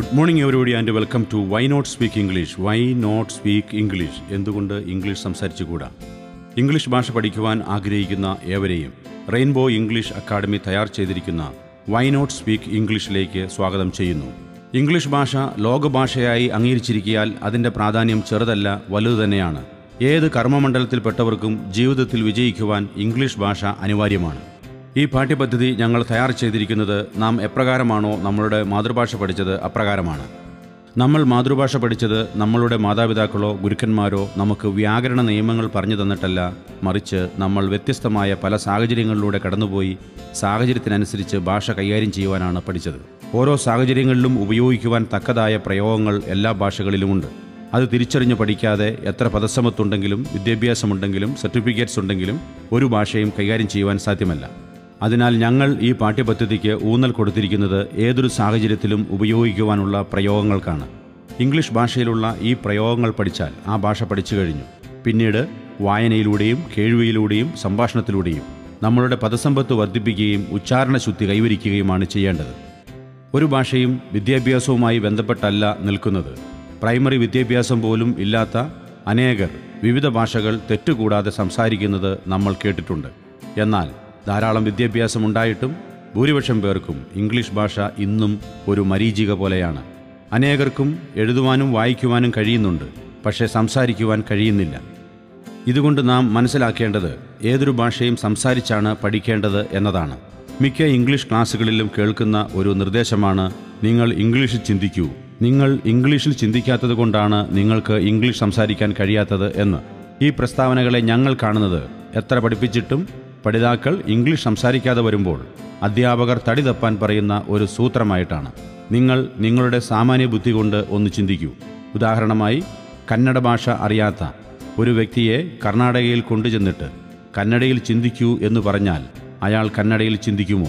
Good morning everybody and welcome to why not speak English why not speak English എന്തുകൊണ്ട് English സംസാരിച്ചു സംസാരിച്ചുകൂടാ? English ഭാഷ പഠിക്കുവാൻ ആഗ്രഹിക്കുന്ന ഏവരെയും റെയിൻബോ ഇംഗ്ലീഷ് അക്കാദമി തയ്യാർ ചെയ്തിരിക്കുന്ന വൈ നോട്ട് സ്പീക്ക് ഇംഗ്ലീഷിലേക്ക് സ്വാഗതം ചെയ്യുന്നു. ഇംഗ്ലീഷ് ഭാഷ ലോകഭാഷയായി അംഗീകരിച്ചിരിക്കിയാൽ അതിന്റെ പ്രാധാന്യം ചെറുതല്ല വലുത് തന്നെയാണ്. ഏത് കർമ്മമണ്ഡലത്തിൽപ്പെട്ടവർക്കും ജീവിതത്തിൽ വിജയിക്കുവാൻ ഇംഗ്ലീഷ് ഭാഷ അനിവാര്യമാണ്. ഈ പാഠ്യപദ്ധതി ഞങ്ങൾ തയ്യാർ ചെയ്തിരിക്കുന്നത് നാം എപ്രകാരമാണോ നമ്മളുടെ മാതൃഭാഷ പഠിച്ചത് അപ്രകാരമാണ്. നമ്മൾ മാതൃഭാഷ പഠിച്ചത് നമ്മളുടെ മാതാപിതാക്കളോ ഗുരുക്കന്മാരോ നമുക്ക് വ്യാകരണ നിയമങ്ങൾ പറഞ്ഞു തന്നിട്ടല്ല മറിച്ച് നമ്മൾ വ്യത്യസ്തമായ പല സാഹചര്യങ്ങളിലൂടെ കടന്നുപോയി സാഹചര്യത്തിനനുസരിച്ച് ഭാഷ കൈകാര്യം ചെയ്യുവാനാണ് പഠിച്ചത്. ഓരോ സാഹചര്യങ്ങളിലും ഉപയോഗിക്കുവാൻ തക്കതായ പ്രയോഗങ്ങൾ എല്ലാ ഭാഷകളിലുമുണ്ട്. അത് തിരിച്ചറിഞ്ഞ് പഠിക്കാതെ എത്ര പദസമത്തുണ്ടെങ്കിലും വിദ്യാഭ്യാസമുണ്ടെങ്കിലും സർട്ടിഫിക്കറ്റ്സ് ഉണ്ടെങ്കിലും ഒരു ഭാഷയും കൈകാര്യം ചെയ്യുവാൻ സാധ്യമല്ല. അതിനാൽ ഞങ്ങൾ ഈ പാഠ്യപദ്ധതിക്ക് ഊന്നൽ കൊടുത്തിരിക്കുന്നത് ഏതൊരു സാഹചര്യത്തിലും ഉപയോഗിക്കുവാനുള്ള പ്രയോഗങ്ങൾക്കാണ്. ഇംഗ്ലീഷ് ഭാഷയിലുള്ള ഈ പ്രയോഗങ്ങൾ പഠിച്ചാൽ ആ ഭാഷ പഠിച്ചു കഴിഞ്ഞു. പിന്നീട് വായനയിലൂടെയും കേൾവിയിലൂടെയും സംഭാഷണത്തിലൂടെയും നമ്മളുടെ പദസമ്പത്ത് വർദ്ധിപ്പിക്കുകയും ഉച്ചാരണശുദ്ധി കൈവരിക്കുകയുമാണ് ചെയ്യേണ്ടത്. ഒരു ഭാഷയും വിദ്യാഭ്യാസവുമായി ബന്ധപ്പെട്ടല്ല നിൽക്കുന്നത്. പ്രൈമറി വിദ്യാഭ്യാസം പോലും ഇല്ലാത്ത അനേകർ വിവിധ ഭാഷകൾ തെറ്റുകൂടാതെ സംസാരിക്കുന്നത് നമ്മൾ കേട്ടിട്ടുണ്ട്. എന്നാൽ ധാരാളം വിദ്യാഭ്യാസം ഉണ്ടായിട്ടും ഭൂരിപക്ഷം പേർക്കും ഇംഗ്ലീഷ് ഭാഷ ഇന്നും ഒരു മരീചിക പോലെയാണ്. അനേകർക്കും എഴുതുവാനും വായിക്കുവാനും കഴിയുന്നുണ്ട് പക്ഷേ സംസാരിക്കുവാൻ കഴിയുന്നില്ല. ഇതുകൊണ്ട് നാം മനസ്സിലാക്കേണ്ടത് ഏതൊരു ഭാഷയും സംസാരിച്ചാണ് പഠിക്കേണ്ടത് എന്നതാണ്. മിക്ക ഇംഗ്ലീഷ് ക്ലാസ്സുകളിലും കേൾക്കുന്ന ഒരു നിർദ്ദേശമാണ് നിങ്ങൾ ഇംഗ്ലീഷിൽ ചിന്തിക്കൂ. നിങ്ങൾ ഇംഗ്ലീഷിൽ ചിന്തിക്കാത്തത് കൊണ്ടാണ് നിങ്ങൾക്ക് ഇംഗ്ലീഷ് സംസാരിക്കാൻ കഴിയാത്തത് എന്ന്. ഈ പ്രസ്താവനകളെ ഞങ്ങൾ കാണുന്നത് എത്ര പഠിപ്പിച്ചിട്ടും പഠിതാക്കൾ ഇംഗ്ലീഷ് സംസാരിക്കാതെ വരുമ്പോൾ അധ്യാപകർ തടി തപ്പാൻ പറയുന്ന ഒരു സൂത്രമായിട്ടാണ്. നിങ്ങൾ നിങ്ങളുടെ സാമാന്യ ബുദ്ധി കൊണ്ട് ഒന്ന് ചിന്തിക്കൂ. ഉദാഹരണമായി കന്നഡ ഭാഷ അറിയാത്ത ഒരു വ്യക്തിയെ കർണാടകയിൽ കൊണ്ടുചെന്നിട്ട് കന്നഡയിൽ ചിന്തിക്കൂ എന്ന് പറഞ്ഞാൽ അയാൾ കന്നഡയിൽ ചിന്തിക്കുമോ?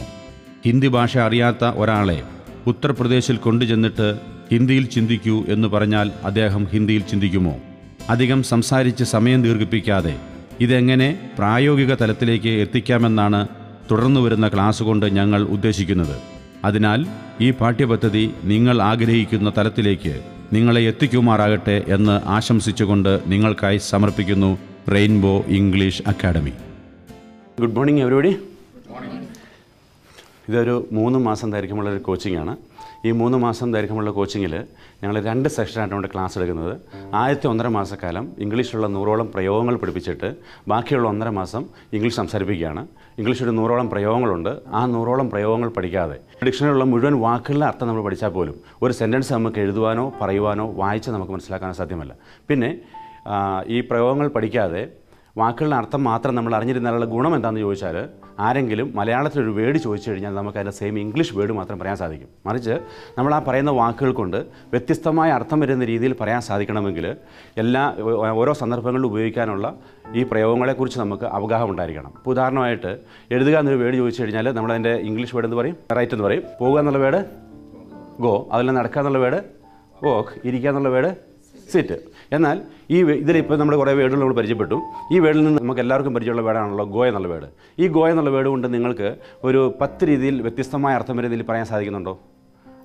ഹിന്ദി ഭാഷ അറിയാത്ത ഒരാളെ ഉത്തർപ്രദേശിൽ കൊണ്ടുചെന്നിട്ട് ഹിന്ദിയിൽ ചിന്തിക്കൂ എന്ന് പറഞ്ഞാൽ അദ്ദേഹം ഹിന്ദിയിൽ ചിന്തിക്കുമോ? അധികം സംസാരിച്ച് സമയം ദീർഘിപ്പിക്കാതെ ഇതെങ്ങനെ പ്രായോഗിക തലത്തിലേക്ക് എത്തിക്കാമെന്നാണ് തുടർന്നു വരുന്ന ക്ലാസ് കൊണ്ട് ഞങ്ങൾ ഉദ്ദേശിക്കുന്നത്. അതിനാൽ ഈ പാഠ്യപദ്ധതി നിങ്ങൾ ആഗ്രഹിക്കുന്ന തലത്തിലേക്ക് നിങ്ങളെ എത്തിക്കുമാറാകട്ടെ എന്ന് ആശംസിച്ചുകൊണ്ട് നിങ്ങൾക്കായി സമർപ്പിക്കുന്നു rainbow English academy. Good morning everybody ഇതൊരു മൂന്ന് മാസം ദൈർഘ്യമുള്ള ഒരു കോച്ചിങ് ആണ് ഈ മൂന്ന് മാസം ദൈർഘ്യമുള്ള കോച്ചിങ്ങിൽ ഞങ്ങൾ രണ്ട് സെഷനായിട്ടാണ് ക്ലാസ് എടുക്കുന്നത്. ആദ്യത്തെ ഒന്നര മാസക്കാലം ഇംഗ്ലീഷിലുള്ള നൂറോളം പ്രയോഗങ്ങൾ പഠിപ്പിച്ചിട്ട് ബാക്കിയുള്ള ഒന്നര മാസം ഇംഗ്ലീഷ് സംസാരിപ്പിക്കുകയാണ്. ഇംഗ്ലീഷ് ഒരു നൂറോളം പ്രയോഗങ്ങളുണ്ട്. ആ നൂറോളം പ്രയോഗങ്ങൾ പഠിക്കാതെ ഡിക്ഷണറിയുള്ള മുഴുവൻ വാക്കുകളുടെ അർത്ഥം നമ്മൾ പഠിച്ചാൽ പോലും ഒരു സെന്റൻസ് നമുക്ക് എഴുതുവാനോ പറയുവാനോ വായിച്ച് നമുക്ക് മനസ്സിലാക്കാനോ സാധ്യമല്ല. പിന്നെ ഈ പ്രയോഗങ്ങൾ പഠിക്കാതെ വാക്കുകളുടെ അർത്ഥം മാത്രം നമ്മൾ അറിഞ്ഞിരുന്നാലുള്ള ഗുണം എന്താണെന്ന് ചോദിച്ചാൽ ആരെങ്കിലും മലയാളത്തിൽ ഒരു വേർഡ് ചോദിച്ചു കഴിഞ്ഞാൽ നമുക്ക് അതിന്റെ സെയിം ഇംഗ്ലീഷ് വേർഡ് മാത്രം പറയാൻ സാധിക്കും. മറിച്ച് നമ്മൾ ആ പറയുന്ന വാക്കുകൾ കൊണ്ട് വ്യത്യസ്തമായ അർത്ഥം വരുന്ന രീതിയിൽ പറയാൻ സാധിക്കണമെങ്കിൽ എല്ലാ ഓരോ സന്ദർഭങ്ങളിലും ഉപയോഗിക്കാനുള്ള ഈ പ്രയോഗങ്ങളെക്കുറിച്ച് നമുക്ക് അവഗാഹം ഉണ്ടായിരിക്കണം. ഇപ്പോൾ ഉദാഹരണമായിട്ട് എഴുതുക എന്നൊരു വേർഡ് ചോദിച്ചു കഴിഞ്ഞാൽ നമ്മളതിന്റെ ഇംഗ്ലീഷ് വേർഡ് എന്ന് പറയും? റൈറ്റ് എന്ന് പറയും. പോകുക എന്നുള്ള വേർഡ്? ഗോ അതിൽ നടക്കുക എന്നുള്ള വേർഡ്? വോക്ക് ഇരിക്കുക എന്നുള്ള വേർഡ്? സിറ്റ് എന്നാൽ ഈ ഇതിലിപ്പോൾ നമ്മൾ കുറേ വേർഡുകൾ നമ്മൾ പരിചയപ്പെട്ടു. ഈ വേർഡിൽ നിന്ന് നമുക്ക് എല്ലാവർക്കും പരിചയമുള്ള വേർഡാണല്ലോ ഗോയ എന്നുള്ള വേർഡ് ഈ ഗോയ എന്നുള്ള വേർഡ് കൊണ്ട് നിങ്ങൾക്ക് ഒരു പത്ത് രീതിയിൽ വ്യത്യസ്തമായ അർത്ഥം വരുന്ന രീതിയിൽ പറയാൻ സാധിക്കുന്നുണ്ടോ?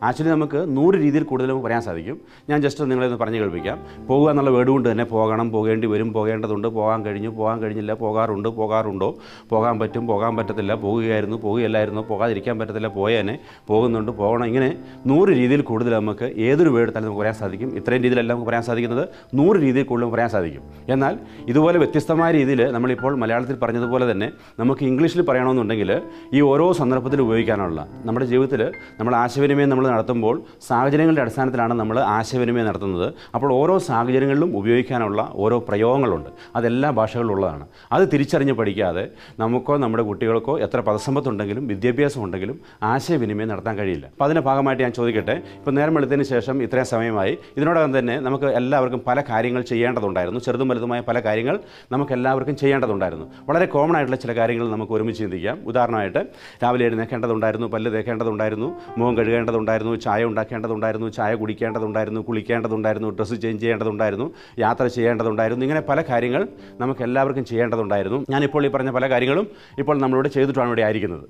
ആക്ച്വലി നമുക്ക് നൂറ് രീതിയിൽ കൂടുതൽ പറയാൻ സാധിക്കും. ഞാൻ ജസ്റ്റ് നിങ്ങളെ ഒന്ന് പറഞ്ഞു കേൾപ്പിക്കാം. പോകുക എന്നുള്ള വേർഡ് കൊണ്ട് തന്നെ പോകണം പോകേണ്ടി വരും പോകേണ്ടതുണ്ട് പോകാൻ കഴിഞ്ഞു പോകാൻ കഴിഞ്ഞില്ല പോകാറുണ്ട് പോകാറുണ്ടോ? പോകാൻ പറ്റും പോകാൻ പറ്റത്തില്ല പോകുകയായിരുന്നു പോകുകയല്ലായിരുന്നു പോകാതിരിക്കാൻ പറ്റത്തില്ല പോയേനെ പോകുന്നുണ്ട് പോകണം ഇങ്ങനെ നൂറ് രീതിയിൽ കൂടുതൽ നമുക്ക് ഏതൊരു വേർഡ് തന്നെ നമുക്ക് പറയാൻ സാധിക്കും. ഇത്രയും രീതിയിലല്ല നമുക്ക് പറയാൻ സാധിക്കുന്നത്. നൂറ് രീതിയിൽ കൂടുതൽ പറയാൻ സാധിക്കും. എന്നാൽ ഇതുപോലെ വ്യത്യസ്തമായ രീതിയിൽ നമ്മളിപ്പോൾ മലയാളത്തിൽ പറഞ്ഞതുപോലെ തന്നെ നമുക്ക് ഇംഗ്ലീഷിൽ പറയണമെന്നുണ്ടെങ്കിൽ ഈ ഓരോ സന്ദർഭത്തിൽ ഉപയോഗിക്കാനുള്ള നമ്മുടെ ജീവിതത്തിൽ നമ്മൾ ആശയവിനിമയം നമ്മൾ നടത്തുമ്പോൾ സാഹചര്യങ്ങളുടെ അടിസ്ഥാനത്തിലാണ് നമ്മൾ ആശയവിനിമയം നടത്തുന്നത്. അപ്പോൾ ഓരോ സാഹചര്യങ്ങളിലും ഉപയോഗിക്കാനുള്ള ഓരോ പ്രയോഗങ്ങളുണ്ട്. അതെല്ലാ ഭാഷകളിലുള്ളതാണ്. അത് തിരിച്ചറിഞ്ഞ് പഠിക്കാതെ നമുക്കോ നമ്മുടെ കുട്ടികൾക്കോ എത്ര പദസമ്പത്തുണ്ടെങ്കിലും വിദ്യാഭ്യാസം ഉണ്ടെങ്കിലും ആശയവിനിമയം നടത്താൻ കഴിയില്ല. അപ്പോൾ അതിന്റെ ഭാഗമായിട്ട് ഞാൻ ചോദിക്കട്ടെ ഇപ്പോൾ നേരം വെളുത്തതിന് ശേഷം ഇത്രയും സമയമായി ഇതിനോടകം തന്നെ നമുക്ക് എല്ലാവർക്കും പല കാര്യങ്ങൾ ചെയ്യേണ്ടതുണ്ടായിരുന്നു. ചെറുതും വലുതുമായ പല കാര്യങ്ങൾ നമുക്ക് എല്ലാവർക്കും ചെയ്യേണ്ടതുണ്ടായിരുന്നു. വളരെ കോമൺ ആയിട്ടുള്ള ചില കാര്യങ്ങൾ നമുക്ക് ഒരുമിച്ച് ചിന്തിക്കാം. ഉദാഹരണമായിട്ട് രാവിലെ എഴുന്നേക്കേണ്ടതുണ്ടായിരുന്നു പല്ല് തേക്കേണ്ടതുണ്ടായിരുന്നു മുഖം കഴുകേണ്ടതുണ്ടായിരുന്നു ചായ ഉണ്ടാക്കേണ്ടതുണ്ടായിരുന്നു ചായ കുടിക്കേണ്ടതുണ്ടായിരുന്നു കുളിക്കേണ്ടതുണ്ടായിരുന്നു ഡ്രസ്സ് ചേഞ്ച് ചെയ്യേണ്ടതുണ്ടായിരുന്നു യാത്ര ചെയ്യേണ്ടതുണ്ടായിരുന്നു ഇങ്ങനെ പല കാര്യങ്ങൾ നമുക്ക് എല്ലാവർക്കും ചെയ്യേണ്ടതുണ്ടായിരുന്നു. ഞാനിപ്പോൾ ഈ പറഞ്ഞ പല കാര്യങ്ങളും ഇപ്പോൾ നമ്മളിവിടെ ചെയ്തിട്ടാണ് ഇവിടെ ആയിരിക്കുന്നത്.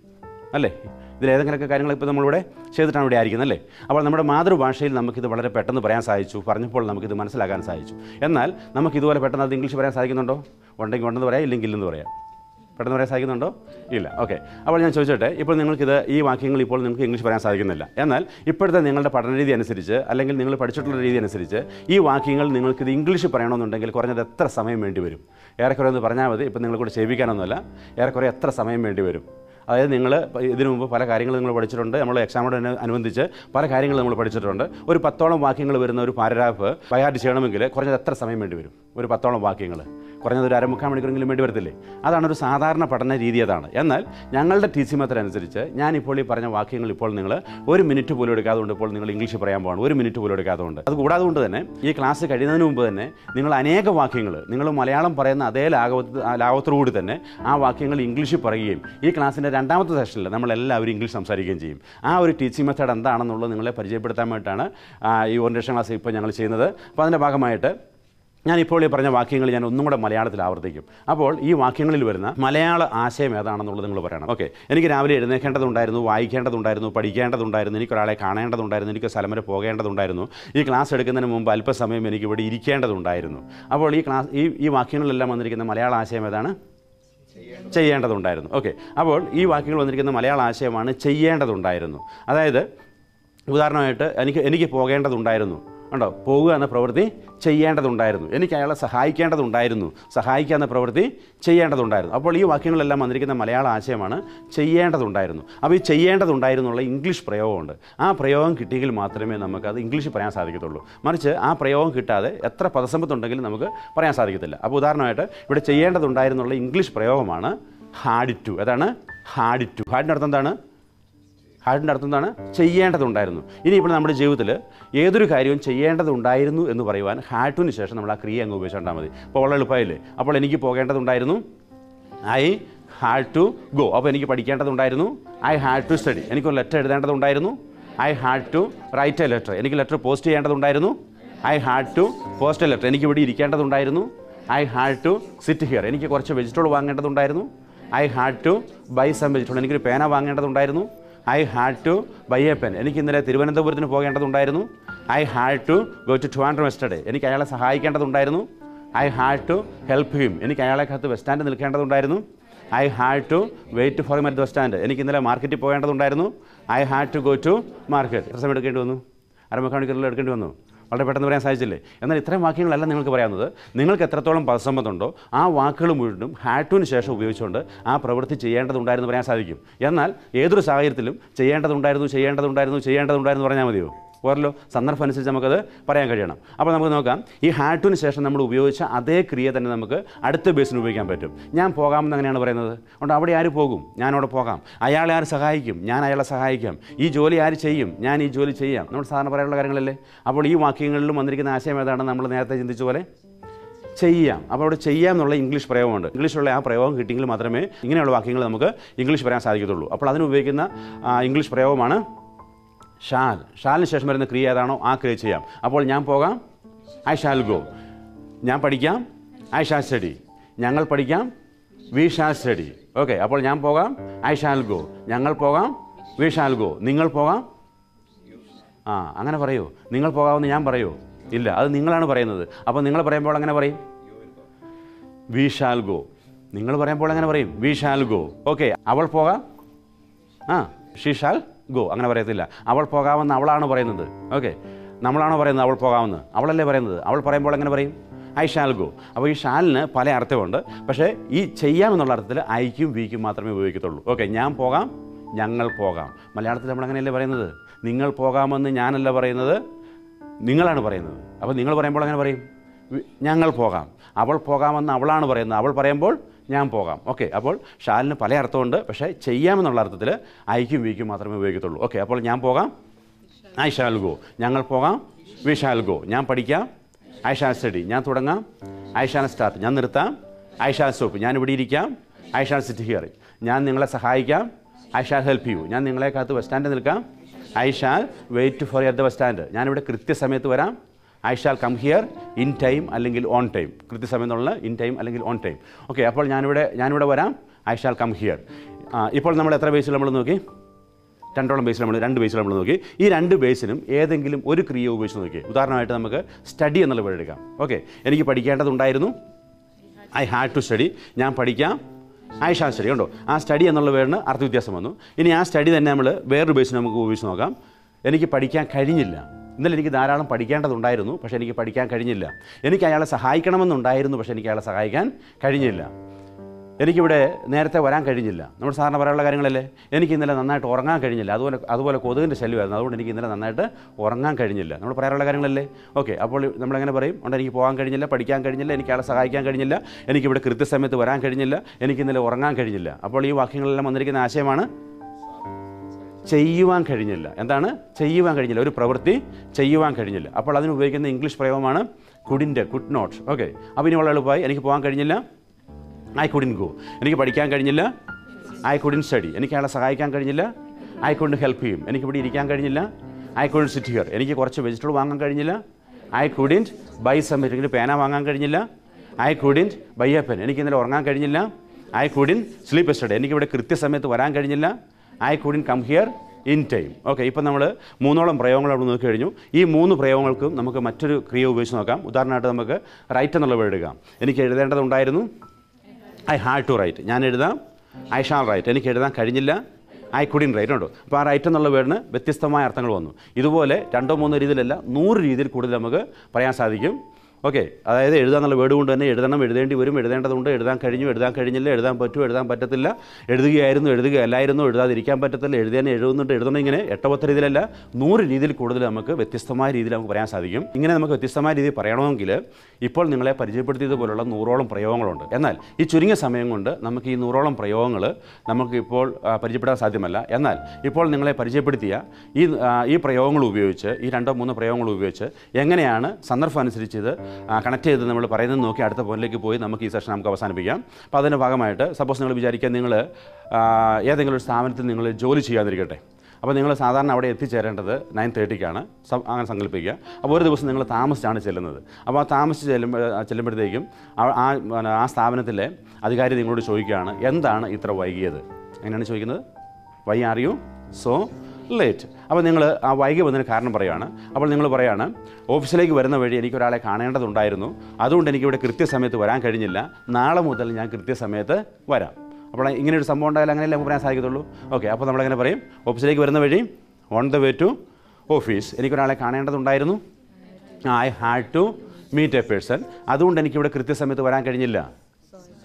അല്ലേ? ഇതിലേതെങ്കിലുമൊക്കെ കാര്യങ്ങൾ ഇപ്പോൾ നമ്മളിവിടെ ചെയ്തിട്ടാണ് ഇവിടെ ആയിരിക്കുന്നത് അല്ലേ? അപ്പോൾ നമ്മുടെ മാതൃഭാഷയിൽ നമുക്കിത് വളരെ പെട്ടെന്ന് പറയാൻ സാധിച്ചു. പറഞ്ഞപ്പോൾ നമുക്കിത് മനസ്സിലാക്കാൻ സാധിച്ചു. എന്നാൽ നമുക്കിതുപോലെ പെട്ടെന്ന് അത് ഇംഗ്ലീഷ് പറയാൻ സാധിക്കുന്നുണ്ടോ? ഉണ്ടെങ്കിൽ ഉണ്ടെന്ന് പറയാം ഇല്ലെങ്കിൽ ഇല്ലെന്ന് പറയാം. പെട്ടെന്ന് പറയാൻ സാധിക്കുന്നുണ്ടോ? ഇല്ല. ഓക്കെ. അപ്പോൾ ഞാൻ ചോദിച്ചോട്ടെ ഇപ്പോൾ നിങ്ങൾക്കിത് ഈ വാക്യങ്ങൾ ഇപ്പോൾ നിങ്ങൾക്ക് ഇംഗ്ലീഷ് പറയാൻ സാധിക്കുന്നില്ല. എന്നാൽ ഇപ്പോഴത്തെ നിങ്ങളുടെ പഠന രീതി അനുസരിച്ച് അല്ലെങ്കിൽ നിങ്ങൾ പഠിച്ചിട്ടുള്ള രീതി അനുസരിച്ച് ഈ വാക്യങ്ങൾ നിങ്ങൾക്കിത് ഇംഗ്ലീഷ് പറയണമെന്നുണ്ടെങ്കിൽ കുറഞ്ഞത് എത്ര സമയം വേണ്ടി വരും? ഏറെക്കുറെ ഒന്ന് പറഞ്ഞാൽ മതി. ഇപ്പോൾ നിങ്ങളെ കൂടെ ഏറെക്കുറെ എത്ര സമയം വേണ്ടി വരും? അതായത് നിങ്ങൾ ഇതിനു മുമ്പ് പല കാര്യങ്ങൾ നിങ്ങൾ പഠിച്ചിട്ടുണ്ട്. നമ്മൾ എക്സാമോട് അനുബന്ധിച്ച് പല കാര്യങ്ങൾ നമ്മൾ പഠിച്ചിട്ടുണ്ട്. ഒരു പത്തോളം വാക്യങ്ങൾ വരുന്ന ഒരു പാരഗ്രാഫ് ബൈഹാർട്ട് ചെയ്യണമെങ്കിൽ കുറഞ്ഞത് എത്ര സമയം വേണ്ടി വരും? ഒരു പത്തോളം വാക്യങ്ങൾ. കുറഞ്ഞത് ഒരു അരമുക്കാൽ മണിക്കൂറെങ്കിലും വേണ്ടി വരത്തില്ലേ? അതാണ് ഒരു സാധാരണ പഠന രീതി അതാണ്. എന്നാൽ ഞങ്ങളുടെ ടീച്ചിങ് മെത്തഡ് അനുസരിച്ച് ഞാനിപ്പോൾ ഈ പറഞ്ഞ വാക്യങ്ങൾ ഇപ്പോൾ നിങ്ങൾ ഒരു മിനിറ്റ് പോലും എടുക്കാതുകൊണ്ട് ഇപ്പോൾ നിങ്ങൾ ഇംഗ്ലീഷ് പറയാൻ പോകണം ഒരു മിനിറ്റ് പോലും എടുക്കാതുകൊണ്ട് അത് കൂടാതെ കൊണ്ട് തന്നെ ഈ ക്ലാസ് കഴിയുന്നതിന് മുമ്പ് തന്നെ നിങ്ങൾ അനേക വാക്യങ്ങൾ നിങ്ങൾ മലയാളം പറയുന്ന അതേ ലാഘവ ലാഘവത്തോടുകൂടി തന്നെ ആ വാക്യങ്ങൾ ഇംഗ്ലീഷിൽ പറയുകയും ഈ ക്ലാസ്സിന്റെ രണ്ടാമത്തെ സെഷനിൽ നമ്മളെല്ലാവരും ഇംഗ്ലീഷ് സംസാരിക്കുകയും ചെയ്യും. ആ ഒരു ടീച്ചിങ് മെത്തേഡ് എന്താണെന്നുള്ളത് നിങ്ങളെ പരിചയപ്പെടുത്താൻ വേണ്ടിയിട്ടാണ് ഈ ഓറിയന്റേഷൻ ക്ലാസ് ഇപ്പോൾ ഞങ്ങൾ ചെയ്യുന്നത്. അപ്പോൾ അതിന്റെ ഭാഗമായിട്ട് ഞാനിപ്പോൾ ഈ പറഞ്ഞ വാക്യങ്ങൾ ഞാൻ ഒന്നും കൂടെ മലയാളത്തിൽ ആവർത്തിക്കും. അപ്പോൾ ഈ വാക്യങ്ങളിൽ വരുന്ന മലയാള ആശയം ഏതാണെന്നുള്ളത് നിങ്ങൾ പറയണം. ഓക്കെ. എനിക്ക് രാവിലെ എഴുന്നേക്കേണ്ടതുണ്ടായിരുന്നു വായിക്കേണ്ടതുണ്ടായിരുന്നു പഠിക്കേണ്ടതുണ്ടായിരുന്നു എനിക്കൊരാളെ കാണേണ്ടതുണ്ടായിരുന്നു എനിക്ക് സ്ഥലം വരെ പോകേണ്ടതുണ്ടായിരുന്നു. ഈ ക്ലാസ് എടുക്കുന്നതിന് മുമ്പ് അല്പസമയം എനിക്ക് ഇവിടെ ഇരിക്കേണ്ടതുണ്ടായിരുന്നു. അപ്പോൾ ഈ ക്ലാസ് ഈ ഈ വാക്യങ്ങളിലെല്ലാം വന്നിരിക്കുന്ന മലയാള ആശയം ഏതാണ്? ചെയ്യേണ്ടതുണ്ടായിരുന്നു. ഓക്കെ അപ്പോൾ ഈ വാക്യങ്ങൾ വന്നിരിക്കുന്ന മലയാള ആശയമാണ് ചെയ്യേണ്ടതുണ്ടായിരുന്നു. അതായത് ഉദാഹരണമായിട്ട് എനിക്ക് എനിക്ക് പോകേണ്ടതുണ്ടായിരുന്നു. ഉണ്ടോ പോകുക എന്ന പ്രവൃത്തി ചെയ്യേണ്ടതുണ്ടായിരുന്നു. എനിക്ക് അയാളെ സഹായിക്കേണ്ടതുണ്ടായിരുന്നു. സഹായിക്കുക എന്ന പ്രവൃത്തി ചെയ്യേണ്ടതുണ്ടായിരുന്നു. അപ്പോൾ ഈ വാക്യങ്ങളെല്ലാം വന്നിരിക്കുന്ന മലയാള ആശയമാണ് ചെയ്യേണ്ടതുണ്ടായിരുന്നു. അപ്പോൾ ഈ ചെയ്യേണ്ടതുണ്ടായിരുന്നു എന്നുള്ള ഇംഗ്ലീഷ് പ്രയോഗമുണ്ട്. ആ പ്രയോഗം കിട്ടിയെങ്കിൽ മാത്രമേ നമുക്കത് ഇംഗ്ലീഷ് പറയാൻ സാധിക്കത്തുള്ളൂ. മറിച്ച് ആ പ്രയോഗം കിട്ടാതെ എത്ര പദസമ്പത്തുണ്ടെങ്കിലും നമുക്ക് പറയാൻ സാധിക്കത്തില്ല. അപ്പോൾ ഉദാഹരണമായിട്ട് ഇവിടെ ചെയ്യേണ്ടതുണ്ടായിരുന്നുള്ള ഇംഗ്ലീഷ് പ്രയോഗമാണ് ഹാഡിറ്റു. അതാണ് ഹാഡിറ്റു. ഹാഡിന്റെ അർത്ഥം എന്താണ്? ഹാർഡിന്റെ അർത്ഥം എന്താണ് ചെയ്യേണ്ടതുണ്ടായിരുന്നു. ഇനിയിപ്പോൾ നമ്മുടെ ജീവിതത്തിൽ ഏതൊരു കാര്യവും ചെയ്യേണ്ടതുണ്ടായിരുന്നു എന്ന് പറയുവാൻ ഹാഡിന് ശേഷം നമ്മൾ ആ ക്രിയ അങ്ങ് ഉപയോഗിച്ചാൽ മതി. അപ്പോൾ വളരെ എളുപ്പമായില്ലേ? അപ്പോൾ എനിക്ക് പോകേണ്ടതുണ്ടായിരുന്നു. ഐ ഹാഡ് ടു ഗോ അപ്പോൾ എനിക്ക് പഠിക്കേണ്ടതുണ്ടായിരുന്നു. ഐ ഹാഡ് ടു സ്റ്റഡി എനിക്കൊരു letter എഴുതേണ്ടതുണ്ടായിരുന്നു. I had to write a letter എനിക്ക് letter post ചെയ്യേണ്ടതുണ്ടായിരുന്നു. I had to post a letter എനിക്ക് ഇവിടെ ഇരിക്കേണ്ടതുണ്ടായിരുന്നു. I had to sit here എനിക്ക് കുറച്ച് vegetable വാങ്ങേണ്ടതുണ്ടായിരുന്നു. I had to buy some vegetable എനിക്കൊരു പേന വാങ്ങേണ്ടതുണ്ടായിരുന്നു. I had to buy a pen എനിക്ക് ഇന്നലെ തിരുവനന്തപുരത്തിന് പോകേണ്ടതുണ്ടായിരുന്നു. I had to go to Trivandrum yesterday എനിക്ക് അയാളെ സഹായിക്കേണ്ടതുണ്ടായിരുന്നു. I had to help him എനിക്ക് അയാളെ കാത്ത് bus stand നിൽക്കേണ്ടതുണ്ടായിരുന്നു. I had to wait for മറ്റ് ബസ് സ്റ്റാൻഡ് എനിക്ക് ഇന്നലെ മാർക്കറ്റിൽ പോകേണ്ടതുണ്ടായിരുന്നു. I had to go to market എത്ര സമയം എടുക്കേണ്ടി വന്നു? മണിക്കൂറിൽ എടുക്കേണ്ടി വന്നു? വളരെ പെട്ടെന്ന് പറയാൻ സാധിച്ചില്ലേ? എന്നാൽ ഇത്രയും വാക്യങ്ങളല്ല നിങ്ങൾക്ക് പറയാവുന്നത്. നിങ്ങൾക്ക് എത്രത്തോളം പദസമ്പത്തുണ്ടോ ആ വാക്കുകൾ മുഴുവനും ഹാറ്റുവിന് ശേഷം ഉപയോഗിച്ചുകൊണ്ട് ആ പ്രവൃത്തി ചെയ്യേണ്ടതുണ്ടായിരുന്നു പറയാൻ സാധിക്കും. എന്നാൽ ഏതൊരു സാഹചര്യത്തിലും ചെയ്യേണ്ടതുണ്ടായിരുന്നു ചെയ്യേണ്ടതുണ്ടായിരുന്നു ചെയ്യേണ്ടതുണ്ടായിരുന്നു പറഞ്ഞാൽ മതിയോ? ഓരോ സന്ദർഭം അനുസരിച്ച് നമുക്കത് പറയാൻ കഴിയണം. അപ്പോൾ നമുക്ക് നോക്കാം. ഈ ഹാറ്റുവിന് ശേഷം നമ്മൾ ഉപയോഗിച്ച അതേ ക്രിയ തന്നെ നമുക്ക് അടുത്ത ബേസിന് ഉപയോഗിക്കാൻ പറ്റും. ഞാൻ പോകാമെന്ന് അങ്ങനെയാണ് പറയുന്നത്. അതുകൊണ്ട് അവിടെ ആര് പോകും? ഞാനവിടെ പോകാം. അയാളെ ആര് സഹായിക്കും? ഞാൻ അയാളെ സഹായിക്കാം. ഈ ജോലി ആര് ചെയ്യും? ഞാൻ ഈ ജോലി ചെയ്യാം. നമ്മൾ സാധാരണ പറയാനുള്ള കാര്യങ്ങളല്ലേ? അപ്പോൾ ഈ വാക്യങ്ങളിലും വന്നിരിക്കുന്ന ആശയം ഏതാണ്? നമ്മൾ നേരത്തെ ചിന്തിച്ച പോലെ ചെയ്യാം. അപ്പോൾ അവിടെ ചെയ്യാം എന്നുള്ള ഇംഗ്ലീഷ് പ്രയോഗമുണ്ട്. ഇംഗ്ലീഷുള്ള ആ പ്രയോഗം കിട്ടിയെങ്കിൽ മാത്രമേ ഇങ്ങനെയുള്ള വാക്യങ്ങൾ നമുക്ക് ഇംഗ്ലീഷ് പറയാൻ സാധിക്കത്തുള്ളൂ. അപ്പോൾ അതിന് ഉപയോഗിക്കുന്ന ഇംഗ്ലീഷ് പ്രയോഗമാണ് ഷാൽ. ഷാലിന് ശേഷം വരുന്ന ക്രിയ ഏതാണോ ആ ക്രിയ ചെയ്യാം. അപ്പോൾ ഞാൻ പോകാം. I shall go. ഞാൻ പഠിക്കാം. I shall study. ഞങ്ങൾ പഠിക്കാം. We shall study. ഓക്കെ അപ്പോൾ ഞാൻ പോകാം. I shall go. ഞങ്ങൾ പോകാം. We shall go. നിങ്ങൾ പോകാം. ആ അങ്ങനെ പറയൂ. നിങ്ങൾ പോകാമെന്ന് ഞാൻ പറയൂ. ഇല്ല അത് നിങ്ങളാണ് പറയുന്നത്. അപ്പോൾ നിങ്ങൾ പറയുമ്പോൾ അങ്ങനെ പറയും. We shall go. നിങ്ങൾ പറയുമ്പോൾ അങ്ങനെ പറയും. We shall go. ഓക്കെ അവൾ പോകാം. ആ ഷീ ഷാൽ. ഗോ അങ്ങനെ പറയത്തില്ല. അവൾ പോകാമെന്ന് അവളാണ് പറയുന്നത്. ഓക്കെ നമ്മളാണോ പറയുന്നത് അവൾ പോകാമെന്ന്? അവളല്ലേ പറയുന്നത്? അവൾ പറയുമ്പോൾ എങ്ങനെ പറയും? ഐ ഷാൽ ഗോ അപ്പോൾ ഈ ഷാലിന് പല അർത്ഥമുണ്ട്. പക്ഷേ ഈ ചെയ്യാമെന്നുള്ള അർത്ഥത്തിൽ ഐക്കും വിക്കും മാത്രമേ ഉപയോഗിക്കത്തുള്ളൂ. ഓക്കെ ഞാൻ പോകാം ഞങ്ങൾ പോകാം. മലയാളത്തിൽ നമ്മൾ അങ്ങനെയല്ലേ പറയുന്നത്? നിങ്ങൾ പോകാമെന്ന് ഞാനല്ല പറയുന്നത് നിങ്ങളാണ് പറയുന്നത്. അപ്പോൾ നിങ്ങൾ പറയുമ്പോൾ അങ്ങനെ പറയും? ഞങ്ങൾ പോകാം. അവൾ പോകാമെന്ന് അവളാണ് പറയുന്നത്. അവൾ പറയുമ്പോൾ ഞാൻ പോകാം. ഓക്കെ അപ്പോൾ ഷാലിന് പല അർത്ഥമുണ്ട്. പക്ഷേ ചെയ്യാമെന്നുള്ള അർത്ഥത്തിൽ ഐക്യം വീക്കും മാത്രമേ ഉപയോഗിക്കത്തുള്ളൂ. ഓക്കെ അപ്പോൾ ഞാൻ പോകാം. I shall go. ഞങ്ങൾ പോകാം. We shall go. ഞാൻ പഠിക്കാം. I shall study. ഞാൻ തുടങ്ങാം. I shall start. ഞാൻ നിർത്താം. I shall stop. ഞാൻ ഇവിടെ ഇരിക്കാം. ഐ ഷാൽ സിറ്റ് ഹിയർ ഞാൻ നിങ്ങളെ സഹായിക്കാം. I shall help you. ഞാൻ നിങ്ങളെ കാത്ത് ബസ് സ്റ്റാൻഡിൽ നിൽക്കാം. I shall wait for your the bus stand. ഞാനിവിടെ കൃത്യസമയത്ത് വരാം. I shall come here in time അല്ലെങ്കിൽ ഓൺ ടൈം കൃത്യസമയം എന്നുള്ള ഇൻ ടൈം അല്ലെങ്കിൽ ഓൺ ടൈം ഓക്കെ അപ്പോൾ ഞാനിവിടെ ഞാനിവിടെ വരാം. ഐ ഷാൽ കം ഹിയർ ഇപ്പോൾ നമ്മൾ എത്ര ബേസിൽ നമ്മൾ നോക്കി? രണ്ടോളം ബേസിൽ നമ്മൾ രണ്ട് ബേസിൽ നമ്മൾ നോക്കി. ഈ രണ്ട് ബേസിനും ഏതെങ്കിലും ഒരു ക്രിയ ഉപയോഗിച്ച് നോക്കി. ഉദാഹരണമായിട്ട് നമുക്ക് സ്റ്റഡി എന്നുള്ള പേര് എടുക്കാം. ഓക്കെ എനിക്ക് പഠിക്കേണ്ടതുണ്ടായിരുന്നു. ഐ ഹാഡ് ടു സ്റ്റഡി ഞാൻ പഠിക്കാം. ഐ ഷാൽ സ്റ്റഡി ഉണ്ടോ ആ സ്റ്റഡി എന്നുള്ള വേർഡിന് അർത്ഥവ്യത്യാസം വന്നു. ഇനി ആ സ്റ്റഡി തന്നെ നമ്മൾ വേറൊരു ബേസിന് നമുക്ക് ഉപയോഗിച്ച് നോക്കാം. എനിക്ക് പഠിക്കാൻ കഴിഞ്ഞില്ല. ഇന്നലെ എനിക്ക് ധാരാളം പഠിക്കേണ്ടതുണ്ടായിരുന്നു പക്ഷേ എനിക്ക് പഠിക്കാൻ കഴിഞ്ഞില്ല. എനിക്ക് അയാളെ സഹായിക്കണമെന്നുണ്ടായിരുന്നു പക്ഷേ എനിക്ക് അയാളെ സഹായിക്കാൻ കഴിഞ്ഞില്ല. എനിക്കിവിടെ നേരത്തെ വരാൻ കഴിഞ്ഞില്ല. നമ്മൾ സാറിന് പറയാനുള്ള കാര്യങ്ങളല്ലേ? എനിക്ക് ഇന്നലെ നന്നായിട്ട് ഉറങ്ങാൻ കഴിഞ്ഞില്ല. അതുപോലെ അതുപോലെ കൊതുകിന്റെ ശല്യമായിരുന്നു. അതുകൊണ്ട് എനിക്ക് ഇന്നലെ നന്നായിട്ട് ഉറങ്ങാൻ കഴിഞ്ഞില്ല. നമ്മൾ പറയാനുള്ള കാര്യങ്ങളല്ലേ? ഓക്കെ അപ്പോൾ നമ്മളെങ്ങനെ പറയും? ഉണ്ട് എനിക്ക് പോകാൻ കഴിഞ്ഞില്ല പഠിക്കാൻ കഴിഞ്ഞില്ല എനിക്ക് ആളെ സഹായിക്കാൻ കഴിഞ്ഞില്ല എനിക്കിവിടെ കൃത്യസമയത്ത് വരാൻ കഴിഞ്ഞില്ല എനിക്ക് ഇന്നലെ ഉറങ്ങാൻ കഴിഞ്ഞില്ല. അപ്പോൾ ഈ വാക്യങ്ങളെല്ലാം വന്നിരിക്കുന്ന ആശയമാണ് ചെയ്യുവാൻ കഴിഞ്ഞില്ല. എന്താണ്? ചെയ്യുവാൻ കഴിഞ്ഞില്ല. ഒരു പ്രവൃത്തി ചെയ്യുവാൻ കഴിഞ്ഞില്ല. അപ്പോൾ അതിന് ഉപയോഗിക്കുന്ന ഇംഗ്ലീഷ് പ്രയോഗമാണ് കുഡിന്റെ കുഡ് നോട്ട് ഓക്കെ അപ്പോൾ ഇനി വളരെ എളുപ്പമായി. എനിക്ക് പോകാൻ കഴിഞ്ഞില്ല. ഐ കുഡിൻ ഗോ എനിക്ക് പഠിക്കാൻ കഴിഞ്ഞില്ല. ഐ കുഡിൻ സ്റ്റഡി എനിക്ക് അയാളെ സഹായിക്കാൻ കഴിഞ്ഞില്ല. ഐ കുഡിൻ ഹെൽപ്പ് ചെയ്യും എനിക്ക് ഇവിടെ ഇരിക്കാൻ കഴിഞ്ഞില്ല. ഐ കുഡിൻ സിറ്റ് ഹിയർ എനിക്ക് കുറച്ച് വെജിറ്റബിൾ വാങ്ങാൻ കഴിഞ്ഞില്ല. ഐ കുഡിൻ ബൈ സം എനിക്ക് പേന വാങ്ങാൻ കഴിഞ്ഞില്ല. I couldn't buy a pen എനിക്ക് ഇന്നലെ ഉറങ്ങാൻ കഴിഞ്ഞില്ല. ഐ കുഡിൻ സ്ലീപ്പ് സ്റ്റഡി എനിക്കിവിടെ കൃത്യസമയത്ത് വരാൻ കഴിഞ്ഞില്ല. I couldn't come here in time okay ഇപ്പം നമ്മൾ മൂന്നോളം പ്രയോഗങ്ങൾ അവിടെ നോക്കി കഴിഞ്ഞു. ഈ മൂന്ന് പ്രയോഗങ്ങൾക്കും നമുക്ക് മറ്റൊരു ക്രിയ ഉപയോഗിച്ച് നോക്കാം. ഉദാഹരണമായിട്ട് നമുക്ക് റൈറ്റ് എന്നുള്ള വേർഡ് എടുക്കാം എനിക്ക് എഴുതേണ്ടതുണ്ടായിരുന്നു ഐ ഹാഡ് ടു റൈറ്റ് ഞാൻ എഴുതാം? ഐ ഷാൾ റൈറ്റ് എനിക്ക് എഴുതാൻ കഴിഞ്ഞില്ല? ഐ കുഡിൻ റൈറ്റ് ഉണ്ടോ അപ്പോൾ ആ റൈറ്റ് എന്നുള്ള വേർഡിന് വ്യത്യസ്തമായ അർത്ഥങ്ങൾ വന്നു. ഇതുപോലെ രണ്ടോ മൂന്നോ രീതിയിലല്ല നൂറ് രീതിയിൽ കൂടുതൽ നമുക്ക് പറയാൻ സാധിക്കും. ഓക്കെ അതായത് എഴുതാന്നുള്ള വേർഡ് കൊണ്ട് തന്നെ എഴുതണം എഴുതേണ്ടി വരും എഴുതേണ്ടതുണ്ട് എഴുതാൻ കഴിഞ്ഞു എഴുതാൻ കഴിഞ്ഞില്ല എഴുതാൻ പറ്റും എഴുതാൻ പറ്റത്തില്ല എഴുതുകയായിരുന്നു എഴുതുകയല്ലായിരുന്നു എഴുതാതിരിക്കാൻ പറ്റത്തില്ല എഴുതാൻ എഴുതുന്നുണ്ട് എഴുതണം ഇങ്ങനെ എട്ടപത്ത രീതിയിലല്ല നൂറ് രീതിയിൽ കൂടുതൽ നമുക്ക് വ്യത്യസ്തമായ രീതിയിൽ നമുക്ക് പറയാൻ സാധിക്കും. ഇങ്ങനെ നമുക്ക് വ്യത്യസ്തമായ രീതിയിൽ പറയണമെങ്കിൽ ഇപ്പോൾ നിങ്ങളെ പരിചയപ്പെടുത്തിയതുപോലുള്ള നൂറോളം പ്രയോഗങ്ങളുണ്ട്. എന്നാൽ ഈ ചുരുങ്ങിയ സമയം കൊണ്ട് നമുക്ക് ഈ നൂറോളം പ്രയോഗങ്ങൾ നമുക്ക് ഇപ്പോൾ പരിചയപ്പെടാൻ സാധ്യമല്ല. എന്നാൽ ഇപ്പോൾ നിങ്ങളെ പരിചയപ്പെടുത്തിയ ഈ ഈ പ്രയോഗങ്ങൾ ഉപയോഗിച്ച് ഈ രണ്ടോ മൂന്നോ പ്രയോഗങ്ങൾ ഉപയോഗിച്ച് എങ്ങനെയാണ് സന്ദർഭം അനുസരിച്ച് ഇത് കണക്ട് ചെയ്ത് നമ്മൾ പറയുന്നത് നോക്കി അടുത്ത പോയിന്റിലേക്ക് പോയി നമുക്ക് ഈ സെഷൻ നമുക്ക് അവസാനിപ്പിക്കാം. അപ്പോൾ അതിന്റെ ഭാഗമായിട്ട് സപ്പോസ് നിങ്ങൾ വിചാരിക്കുക നിങ്ങൾ ഏതെങ്കിലും ഒരു സ്ഥാപനത്തിൽ നിങ്ങൾ ജോലി ചെയ്യാതിരിക്കട്ടെ. അപ്പോൾ നിങ്ങൾ സാധാരണ അവിടെ എത്തിച്ചേരേണ്ടത് നയൻ തേർട്ടിക്കാണ് അങ്ങനെ സങ്കല്പിക്കുക. അപ്പോൾ ഒരു ദിവസം നിങ്ങൾ താമസിച്ചാണ് ചെല്ലുന്നത്. അപ്പോൾ ആ താമസിച്ച് ചെല്ലുമ്പോൾ ചെല്ലുമ്പോഴത്തേക്കും ആ ആ സ്ഥാപനത്തിലെ അധികാരി നിങ്ങളോട് ചോദിക്കുകയാണ് എന്താണ് ഇത്ര വൈകിയത്? എങ്ങനെയാണ് ചോദിക്കുന്നത്? Why are you so late അപ്പോൾ നിങ്ങൾ ആ വൈകി വന്നതിന് കാരണം പറയുകയാണ് അപ്പോൾ നിങ്ങൾ പറയുകയാണ് ഓഫീസിലേക്ക് വരുന്ന വഴി എനിക്ക് ഒരാളെ കാണേണ്ടതുണ്ടായിരുന്നു. അതുകൊണ്ട് എനിക്കിവിടെ കൃത്യസമയത്ത് വരാൻ കഴിഞ്ഞില്ല. നാളെ മുതൽ ഞാൻ കൃത്യസമയത്ത് വരാം. അപ്പോൾ ഇങ്ങനെ ഒരു സംഭവം ഉണ്ടായാലും അങ്ങനെയല്ലേ നമുക്ക് പറയാൻ സാധിക്കത്തുള്ളൂ? ഓക്കെ അപ്പോൾ നമ്മളങ്ങനെ പറയും ഓഫീസിലേക്ക് വരുന്ന വഴി on the way to office എനിക്കൊരാളെ കാണേണ്ടതുണ്ടായിരുന്നു. I had to meet a person അതുകൊണ്ട് എനിക്കിവിടെ കൃത്യസമയത്ത് വരാൻ കഴിഞ്ഞില്ല.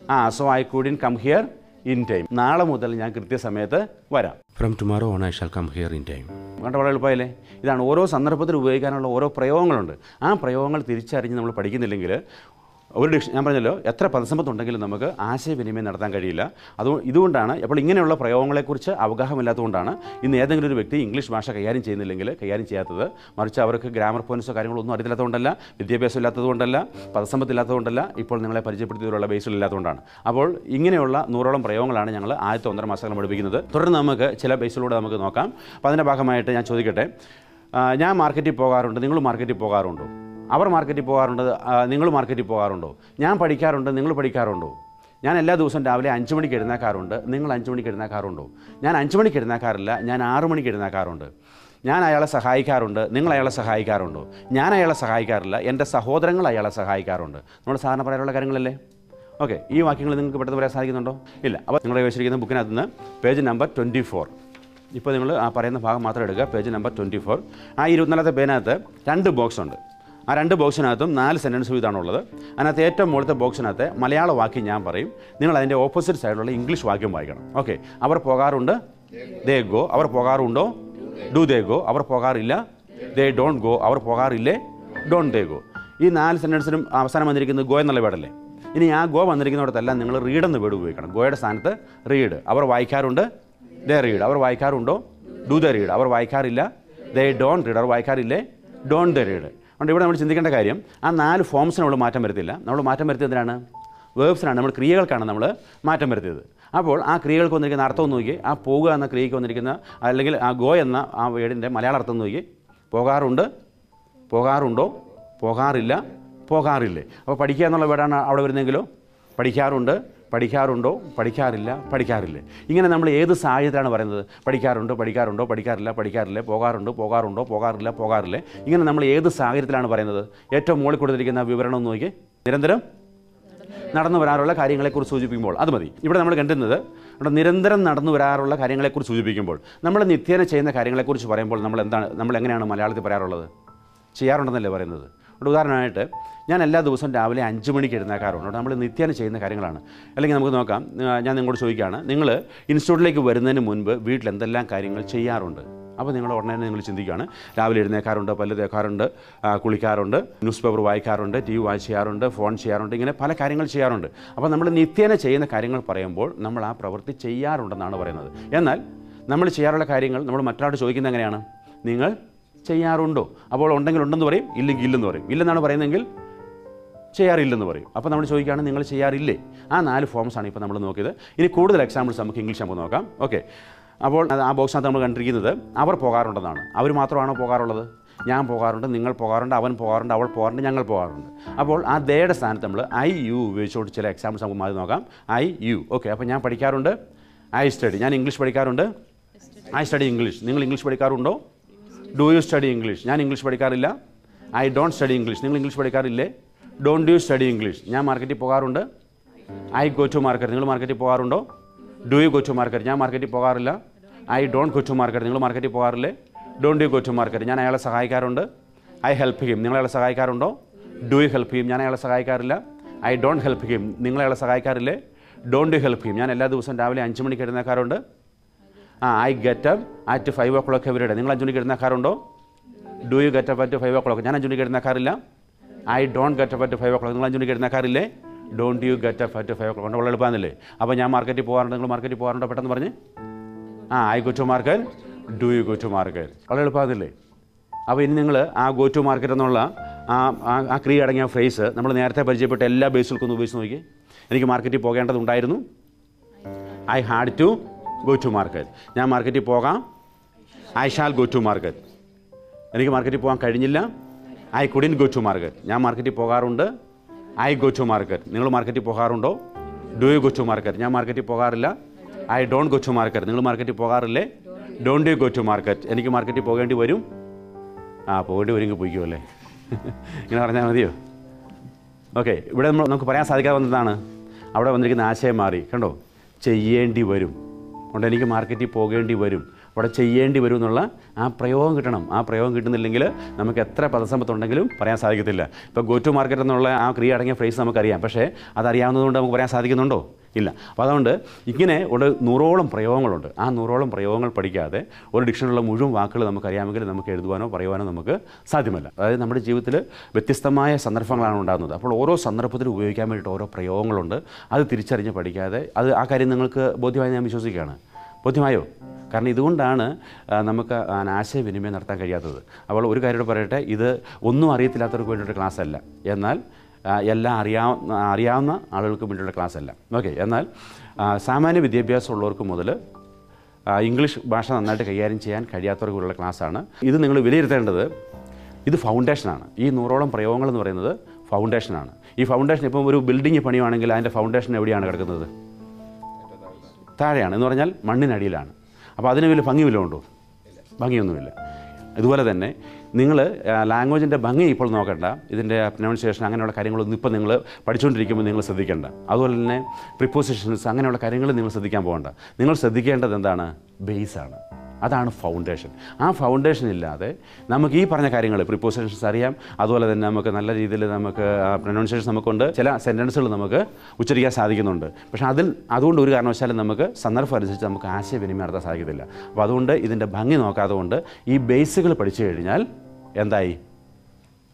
ആ so I couldn't come here in time. നാളെ മുതൽ ഞാൻ കൃത്യസമയത്ത് വരാം. From tomorrow on I shall come here in time കണ്ട വളരെ എളുപ്പമായില്ലേ? ഇതാണ് ഓരോ സന്ദർഭത്തിൽ ഉപയോഗിക്കാനുള്ള ഓരോ പ്രയോഗങ്ങളുണ്ട്. ആ പ്രയോഗങ്ങൾ തിരിച്ചറിഞ്ഞ് നമ്മൾ പഠിക്കുന്നില്ലെങ്കിൽ ഒരു ഡിക്ഷ ഞാൻ പറഞ്ഞല്ലോ എത്ര പദസമ്പത്തുണ്ടെങ്കിലും നമുക്ക് ആശയവിനിമയം നടത്താൻ കഴിയില്ല. അത് ഇതുകൊണ്ടാണ് അപ്പോൾ ഇങ്ങനെയുള്ള പ്രയോഗങ്ങളെക്കുറിച്ച് അവഗാഹമില്ലാത്തതുകൊണ്ടാണ് ഇന്ന് ഏതെങ്കിലും ഒരു വ്യക്തി ഇംഗ്ലീഷ് ഭാഷ കൈകാര്യം ചെയ്യുന്നില്ലെങ്കിൽ കൈകാര്യം ചെയ്യാത്തത്. മറിച്ച് അവർക്ക് ഗ്രാമർ പോയിൻസോ കാര്യങ്ങളോ ഒന്നും അറിയത്തില്ലാത്തതുകൊണ്ടല്ല വിദ്യാഭ്യാസം ഇല്ലാത്തതുകൊണ്ടല്ല പദസമ്പത്തില്ലാത്തതുകൊണ്ടല്ല ഇപ്പോൾ നിങ്ങളെ പരിചയപ്പെടുത്തിയതിലുള്ള ബേസിലില്ലാത്തതുകൊണ്ടാണ് അപ്പോൾ ഇങ്ങനെയുള്ള നൂറോളം പ്രയോഗങ്ങളാണ് ഞങ്ങൾ ആദ്യത്തെ ഒന്നര മാസങ്ങൾ പഠിപ്പിക്കുന്നത്. തുടർന്ന് നമുക്ക് ചില ബേസിലൂടെ നമുക്ക് നോക്കാം. അപ്പോൾ അതിന്റെ ഭാഗമായിട്ട് ഞാൻ ചോദിക്കട്ടെ. ഞാൻ മാർക്കറ്റിൽ പോകാറുണ്ട് നിങ്ങൾ മാർക്കറ്റിൽ പോകാറുണ്ടോ? അവർ മാർക്കറ്റിൽ പോകാറുണ്ട് നിങ്ങൾ മാർക്കറ്റിൽ പോകാറുണ്ടോ? ഞാൻ പഠിക്കാറുണ്ട് നിങ്ങൾ പഠിക്കാറുണ്ടോ? ഞാൻ എല്ലാ ദിവസവും രാവിലെ അഞ്ച് മണിക്ക് എഴുന്നേക്കാറുണ്ട് നിങ്ങൾ അഞ്ച് മണിക്ക് എഴുന്നേക്കാറുണ്ടോ? ഞാൻ അഞ്ച് മണിക്ക് എഴുന്നേക്കാറില്ല ഞാൻ ആറ് മണിക്ക് എഴുന്നേക്കാറുണ്ട്. ഞാൻ അയാളെ സഹായിക്കാറുണ്ട് നിങ്ങൾ അയാളെ സഹായിക്കാറുണ്ടോ? ഞാൻ അയാളെ സഹായിക്കാറില്ല എന്റെ സഹോദരങ്ങൾ അയാളെ സഹായിക്കാറുണ്ട്. നമ്മൾ സാധാരണ പറയാനുള്ള കാര്യങ്ങളല്ലേ? ഓക്കെ ഈ വാക്യങ്ങൾ നിങ്ങൾക്ക് പെട്ടെന്ന് പറയാൻ സാധിക്കുന്നുണ്ടോ? ഇല്ല അപ്പോൾ നിങ്ങൾ വെച്ചിരിക്കുന്ന ബുക്കിനകത്ത് നിന്ന് പേജ് നമ്പർ ട്വന്റി ഫോർ ഇപ്പോൾ നിങ്ങൾ ആ പറയുന്ന ഭാഗം മാത്രം എടുക്കുക പേജ് നമ്പർ ട്വന്റി ഫോർ ആ ഇരുപത്തിനാലത്തെ പേനകത്ത് രണ്ട് ബോക്സ് ഉണ്ട്. ആ രണ്ട് ബോക്സിനകത്തും നാല് സെന്റൻസ് വീതമാണുള്ളത് അതിനകത്ത് ഏറ്റവും മുകളിലത്തെ ബോക്സിനകത്ത് മലയാള വാക്യം ഞാൻ പറയും. നിങ്ങൾ അതിന്റെ ഓപ്പോസിറ്റ് സൈഡിലുള്ള ഇംഗ്ലീഷ് വാക്യം വായിക്കണം. ഓക്കെ അവർ പോകാറുണ്ട്? ദേ ഗോ അവർ പോകാറുണ്ടോ? ഡു ദേ ഗോ അവർ പോകാറില്ല? ദേ ഡോണ്ട് ഗോ അവർ പോകാറില്ലേ? ഡോണ്ട് ദേ ഗോ ഈ നാല് സെന്റൻസിനും അവസാനം വന്നിരിക്കുന്നത് ഗോ എന്നുള്ള വേടല്ലേ ഇനി ആ ഗോ വന്നിരിക്കുന്നിടത്തെല്ലാം നിങ്ങൾ റീഡ് എന്ന വേർഡ് ഉപയോഗിക്കണം. ഗോയുടെ സ്ഥാനത്ത് റീഡ് അവർ വായിക്കാറുണ്ട്? ദേ റീഡ് അവർ വായിക്കാറുണ്ടോ? ഡു ദ റീഡ് അവർ വായിക്കാറില്ല? ദേ ഡോണ്ട് റീഡ് അവർ വായിക്കാറില്ലേ? ഡോണ്ട് ദ റീഡ് അതുകൊണ്ട് ഇവിടെ നമ്മൾ ചിന്തിക്കേണ്ട കാര്യം ആ നാല് ഫോംസിന് നമ്മൾ മാറ്റം വരുത്തില്ല നമ്മൾ മാറ്റം വരുത്തിയത് എന്തിനാണ്? വേർബ്സിനാണ് നമ്മൾ ക്രിയകൾക്കാണ് നമ്മൾ മാറ്റം വരുത്തിയത്. അപ്പോൾ ആ ക്രിയകൾക്ക് വന്നിരിക്കുന്ന അർത്ഥം നോക്കി ആ പോകുക എന്ന ക്രിയയ്ക്ക് വന്നിരിക്കുന്ന അല്ലെങ്കിൽ ആ ഗോ എന്ന ആ വേടിന്റെ മലയാള അർത്ഥം നോക്കി പോകാറുണ്ട് പോകാറുണ്ടോ? പോകാറില്ല പോകാറില്ലേ? അപ്പോൾ പഠിക്കുക എന്നുള്ള വേടാണ് അവിടെ വരുന്നതെങ്കിലോ പഠിക്കാറുണ്ട് പഠിക്കാറുണ്ടോ? പഠിക്കാറില്ല. പഠിക്കാറില്ലേ? ഇങ്ങനെ നമ്മൾ ഏത് സാഹചര്യത്തിലാണ് പറയുന്നത്? പഠിക്കാറുണ്ടോ പഠിക്കാറുണ്ടോ? പഠിക്കാറില്ല പഠിക്കാറില്ല? പോകാറുണ്ടോ പോകാറുണ്ടോ? പോകാറില്ല പോകാറില്ല? ഇങ്ങനെ നമ്മൾ ഏത് സാഹചര്യത്തിലാണ് പറയുന്നത്? ഏറ്റവും മുകളിൽ കൊടുത്തിരിക്കുന്ന വിവരണം ഒന്ന് നോക്കി നിരന്തരം നടന്നു വരാറുള്ള കാര്യങ്ങളെക്കുറിച്ച് സൂചിപ്പിക്കുമ്പോൾ അത് മതി. ഇവിടെ നമ്മൾ കണ്ടുന്നത് ഇവിടെ നിരന്തരം നടന്നു വരാറുള്ള കാര്യങ്ങളെക്കുറിച്ച് സൂചിപ്പിക്കുമ്പോൾ നമ്മൾ നിത്യേന ചെയ്യുന്ന കാര്യങ്ങളെക്കുറിച്ച് പറയുമ്പോൾ നമ്മൾ എന്താണ് നമ്മൾ എങ്ങനെയാണ് മലയാളത്തിൽ പറയാറുള്ളത്? ചെയ്യാറുണ്ടെന്നല്ലേ പറയുന്നത്? ഒരു ഉദാഹരണമായിട്ട് ഞാൻ എല്ലാ ദിവസവും രാവിലെ അഞ്ച് മണിക്ക് എഴുന്നേക്കാറുണ്ട്. നമ്മൾ നിത്യേന ചെയ്യുന്ന കാര്യങ്ങളാണ്. അല്ലെങ്കിൽ നമുക്ക് നോക്കാം. ഞാൻ നിങ്ങളോട് ചോദിക്കുകയാണ്. നിങ്ങൾ ഇൻസ്റ്റിറ്റ്യൂട്ടിലേക്ക് വരുന്നതിന് മുൻപ് വീട്ടിൽ എന്തെല്ലാം കാര്യങ്ങൾ ചെയ്യാറുണ്ട്? അപ്പോൾ നിങ്ങൾ ഉടനെ തന്നെ നിങ്ങൾ ചിന്തിക്കുകയാണ്. രാവിലെ എഴുന്നേക്കാറുണ്ട് പല്ല് തേക്കാറുണ്ട് കുളിക്കാറുണ്ട് ന്യൂസ് പേപ്പർ വായിക്കാറുണ്ട് ടി വി വാച്ച് ചെയ്യാറുണ്ട് ഫോൺ ചെയ്യാറുണ്ട് ഇങ്ങനെ പല കാര്യങ്ങൾ ചെയ്യാറുണ്ട്. അപ്പോൾ നമ്മൾ നിത്യേന ചെയ്യുന്ന കാര്യങ്ങൾ പറയുമ്പോൾ നമ്മൾ ആ പ്രവൃത്തി ചെയ്യാറുണ്ടെന്നാണ് പറയുന്നത്. എന്നാൽ നമ്മൾ ചെയ്യാറുള്ള കാര്യങ്ങൾ നമ്മൾ മറ്റൊരാളോട് ചോദിക്കുന്നത് എങ്ങനെയാണ്? നിങ്ങൾ ചെയ്യാറുണ്ടോ? അപ്പോൾ ഉണ്ടെങ്കിൽ ഉണ്ടെന്ന് പറയും ഇല്ലെങ്കിൽ ഇല്ലെന്ന് പറയും. ഇല്ലെന്നാണ് പറയുന്നതെങ്കിൽ ചെയ്യാറില്ലെന്ന് പറയും. അപ്പോൾ നമ്മൾ ചോദിക്കുകയാണ് നിങ്ങൾ ചെയ്യാറില്ലേ? ആ നാല് ഫോംസ് ആണ് ഇപ്പോൾ നമ്മൾ നോക്കിയത്. ഇനി കൂടുതൽ എക്സാമ്പിൾസ് നമുക്ക് ഇംഗ്ലീഷ് നമുക്ക് നോക്കാം. ഓക്കെ അപ്പോൾ ആ ബോക്സിനകത്ത് നമ്മൾ കണ്ടിരിക്കുന്നത് അവർ പോകാറുണ്ടെന്നാണ്. അവർ മാത്രമാണോ പോകാറുള്ളത്? ഞാൻ പോകാറുണ്ട് നിങ്ങൾ പോകാറുണ്ട് അവൻ പോകാറുണ്ട് അവൾ പോകാറുണ്ട് ഞങ്ങൾ പോകാറുണ്ട്. അപ്പോൾ ആ ദയുടെ സ്ഥാനത്ത് നമ്മൾ ഐ യു ഉപയോഗിച്ചുകൊണ്ട് ചില എക്സാമ്പിൾസ് നമുക്ക് മാറി നോക്കാം. ഐ യു ഓക്കെ അപ്പോൾ ഞാൻ പഠിക്കാറുണ്ട്. ഐ സ്റ്റഡി ഞാൻ ഇംഗ്ലീഷ് പഠിക്കാറുണ്ട്. ഐ സ്റ്റഡി ഇംഗ്ലീഷ് നിങ്ങൾ ഇംഗ്ലീഷ് പഠിക്കാറുണ്ടോ? ഡു യു സ്റ്റഡി ഇംഗ്ലീഷ് ഞാൻ ഇംഗ്ലീഷ് പഠിക്കാറില്ല. ഐ ഡോണ്ട് സ്റ്റഡി ഇംഗ്ലീഷ് നിങ്ങൾ ഇംഗ്ലീഷ് പഠിക്കാറില്ലേ? ഡോണ്ട് യു സ്റ്റഡി ഇംഗ്ലീഷ് ഞാൻ മാർക്കറ്റിൽ പോകാറുണ്ട്. ഐ ഗോ ടു മാർക്കറ്റ് നിങ്ങൾ മാർക്കറ്റിൽ പോകാറുണ്ടോ? Do you go to market ഞാൻ മാർക്കറ്റിൽ പോകാറില്ല. I don't go to market നിങ്ങൾ മാർക്കറ്റിൽ പോകാറില്ലേ? Don't you go to market ഞാൻ അയാളെ സഹായിക്കാറുണ്ട്. ഐ ഹെൽപ്പ് ഹിം നിങ്ങൾ അയാളെ സഹായിക്കാറുണ്ടോ? ഡു യു ഹെൽപ്പ് ഹിം ഞാൻ അയാളെ സഹായിക്കാറില്ല. ഐ ഡോണ്ട് ഹെൽപ്പ് ഹിം നിങ്ങൾ അയാളെ സഹായിക്കാറില്ലേ? ഡോണ്ട് യു ഹെൽപ്പ് ഹിം ഞാൻ എല്ലാ ദിവസവും രാവിലെ അഞ്ച് മണിക്ക് എഴുന്നേക്കാറുണ്ട് ആ I get up at five o'clock എവരിയുടെ നിങ്ങൾ അഞ്ച് മണിക്ക് എഴുന്നേക്കാറുണ്ടോ do you get up at five o'clock ഞാൻ അഞ്ച് മണിക്ക് എഴുന്നേക്കാറില്ല I don't get up at five o'clock നിങ്ങൾ അഞ്ച് മണിക്ക് എഴുന്നേക്കാറില്ലേ don't you get up at five o'clock വളരെ എളുപ്പമാണെന്നില്ലേ അപ്പോൾ ഞാൻ മാർക്കറ്റിൽ പോകാറുണ്ട് നിങ്ങൾ മാർക്കറ്റിൽ പോകാറുണ്ടോ പെട്ടെന്ന് പറഞ്ഞ്. ആ I go to market do you go to market വളരെ എളുപ്പമാകുന്നില്ലേ അപ്പോൾ ഇനി നിങ്ങൾ ആ ഗോ ടു മാർക്കറ്റ് എന്നുള്ള ആ- ആ ക്രിയ അടങ്ങിയ ഫ്രേസ് നമ്മൾ നേരത്തെ പരിചയപ്പെട്ട എല്ലാ ബേസുകൾക്കും ഒന്ന് ഉപയോഗിച്ച് നോക്കി എനിക്ക് മാർക്കറ്റിൽ പോകേണ്ടതുണ്ടായിരുന്നു. I had to go to market ഞാൻ മാർക്കറ്റിൽ പോകാം. I shall go to market എനിക്ക് മാർക്കറ്റിൽ പോകാൻ കഴിഞ്ഞില്ല. I couldn't go to market ഞാൻ മാർക്കറ്റിൽ പോകാറുണ്ട്. ഐ ഗോ ടു മാർക്കറ്റ് നിങ്ങൾ മാർക്കറ്റിൽ പോകാറുണ്ടോ? Do you go to market ഞാൻ മാർക്കറ്റിൽ പോകാറില്ല. I don't go to market നിങ്ങൾ മാർക്കറ്റിൽ പോകാറില്ലേ? Don't you go to market എനിക്ക് മാർക്കറ്റിൽ പോകേണ്ടി വരും. ആ പോകേണ്ടി വരുമെങ്കിൽ പോയിക്കോ അല്ലേ? ഇങ്ങനെ പറഞ്ഞാൽ മതിയോ? ഓക്കെ ഇവിടെ നമ്മൾ നമുക്ക് പറയാൻ സാധിക്കാതെ വന്നതാണ്. അവിടെ വന്നിരിക്കുന്ന ആശയം മാറി. കണ്ടോ? ചെയ്യേണ്ടി വരും. അതുകൊണ്ട് എനിക്ക് മാർക്കറ്റിൽ പോകേണ്ടി വരും. അവിടെ ചെയ്യേണ്ടി വരും എന്നുള്ള ആ പ്രയോഗം കിട്ടണം. ആ പ്രയോഗം കിട്ടുന്നില്ലെങ്കിൽ നമുക്ക് എത്ര പദസമ്പത്തുണ്ടെങ്കിലും പറയാൻ സാധിക്കത്തില്ല. ഇപ്പോൾ ഗോ ടു മാർക്കറ്റ് എന്നുള്ള ആ ക്രിയ അടങ്ങിയ ഫ്രേസ് നമുക്കറിയാം. പക്ഷേ അതറിയാവുന്നതുകൊണ്ട് നമുക്ക് പറയാൻ സാധിക്കുന്നുണ്ടോ? ഇല്ല. അപ്പോൾ അതുകൊണ്ട് ഇങ്ങനെ ഉള്ള നൂറോളം പ്രയോഗങ്ങളുണ്ട്. ആ നൂറോളം പ്രയോഗങ്ങൾ പഠിക്കാതെ ഒരു ഡിക്ഷണറിലുള്ള മുഴുവൻ വാക്കുകൾ നമുക്കറിയാമെങ്കിൽ നമുക്ക് എഴുതുവാനോ പറയുവാനോ നമുക്ക് സാധ്യമല്ല. അതായത് നമ്മുടെ ജീവിതത്തിൽ വ്യത്യസ്തമായ സന്ദർഭങ്ങളാണ് ഉണ്ടാകുന്നത്. അപ്പോൾ ഓരോ സന്ദർഭത്തിൽ ഉപയോഗിക്കാൻ വേണ്ടിയിട്ട് ഓരോ പ്രയോഗങ്ങളുണ്ട്. അത് തിരിച്ചറിഞ്ഞ് പഠിക്കാതെ അത് ആ കാര്യം നിങ്ങൾക്ക് ബോധ്യമായി ഞാൻ വിശ്വസിക്കുകയാണ്. ബോധ്യമായോ? കാരണം ഇതുകൊണ്ടാണ് നമുക്ക് ആശയവിനിമയം നടത്താൻ കഴിയാത്തത്. അപ്പോൾ ഒരു കാര്യം പറയട്ടെ. ഇത് ഒന്നും അറിയത്തില്ലാത്തവർക്ക് വേണ്ടിയിട്ട് ക്ലാസ് അല്ല എന്നാൽ എല്ലാം അറിയാവുന്ന അറിയാവുന്ന ആളുകൾക്ക് വേണ്ടിയുള്ള ക്ലാസ് അല്ല ഓക്കെ എന്നാൽ സാമാന്യ വിദ്യാഭ്യാസം ഉള്ളവർക്ക് മുതൽ ഇംഗ്ലീഷ് ഭാഷ നന്നായിട്ട് കൈകാര്യം ചെയ്യാൻ കഴിയാത്തവർക്കുള്ള ക്ലാസ്സാണ്. ഇത് നിങ്ങൾ വിലയിരുത്തേണ്ടത് ഇത് ഫൗണ്ടേഷനാണ്. ഈ നൂറോളം പ്രയോഗങ്ങൾ എന്ന് പറയുന്നത് ഫൗണ്ടേഷനാണ്. ഈ ഫൗണ്ടേഷൻ ഇപ്പം ഒരു ബിൽഡിംഗ് പണിയുവാണെങ്കിൽ അതിന്റെ ഫൗണ്ടേഷൻ എവിടെയാണ് കിടക്കുന്നത്? താഴെയാണ്. എന്ന് പറഞ്ഞാൽ മണ്ണിനടിയിലാണ്. അപ്പോൾ അതിന് വലിയ ഭംഗി വല്ലതും ഉണ്ടോ? ഭംഗിയൊന്നുമില്ല. ഇതുപോലെ തന്നെ നിങ്ങൾ ലാംഗ്വേജിന്റെ ഭംഗി ഇപ്പോൾ നോക്കണ്ട. ഇതിന്റെ പ്രൊനൗൺസിയേഷൻ അങ്ങനെയുള്ള കാര്യങ്ങളൊന്നും ഇപ്പോൾ നിങ്ങൾ പഠിച്ചുകൊണ്ടിരിക്കുമ്പോൾ നിങ്ങൾ ശ്രദ്ധിക്കേണ്ട. അതുപോലെ തന്നെ പ്രിപ്പോസിഷൻസ് അങ്ങനെയുള്ള കാര്യങ്ങൾ നിങ്ങൾ ശ്രദ്ധിക്കാൻ പോകണ്ട. നിങ്ങൾ ശ്രദ്ധിക്കേണ്ടത് എന്താണ്? ബേസാണ് അതാണ് ഫൗണ്ടേഷൻ ആ ഫൗണ്ടേഷൻ ഇല്ലാതെ നമുക്ക് ഈ പറഞ്ഞ കാര്യങ്ങൾ പ്രിപ്പോസിഷൻസ് അറിയാം. അതുപോലെ തന്നെ നമുക്ക് നല്ല രീതിയിൽ നമുക്ക് പ്രൊനൗൺസിയേഷൻ നമുക്കുണ്ട്. ചില സെന്റൻസുകൾ നമുക്ക് ഉച്ചരിക്കാൻ സാധിക്കുന്നുണ്ട്. പക്ഷേ അതിൽ അതുകൊണ്ട് ഒരു കാരണവശാലും നമുക്ക് സന്ദർഭം അനുസരിച്ച് നമുക്ക് ആശയവിനിമയം നടത്താൻ സാധിക്കത്തില്ല. അപ്പോൾ അതുകൊണ്ട് ഇതിന്റെ ഭംഗി നോക്കാതെ കൊണ്ട് ഈ ബേസുകൾ പഠിച്ചു കഴിഞ്ഞാൽ എന്തായി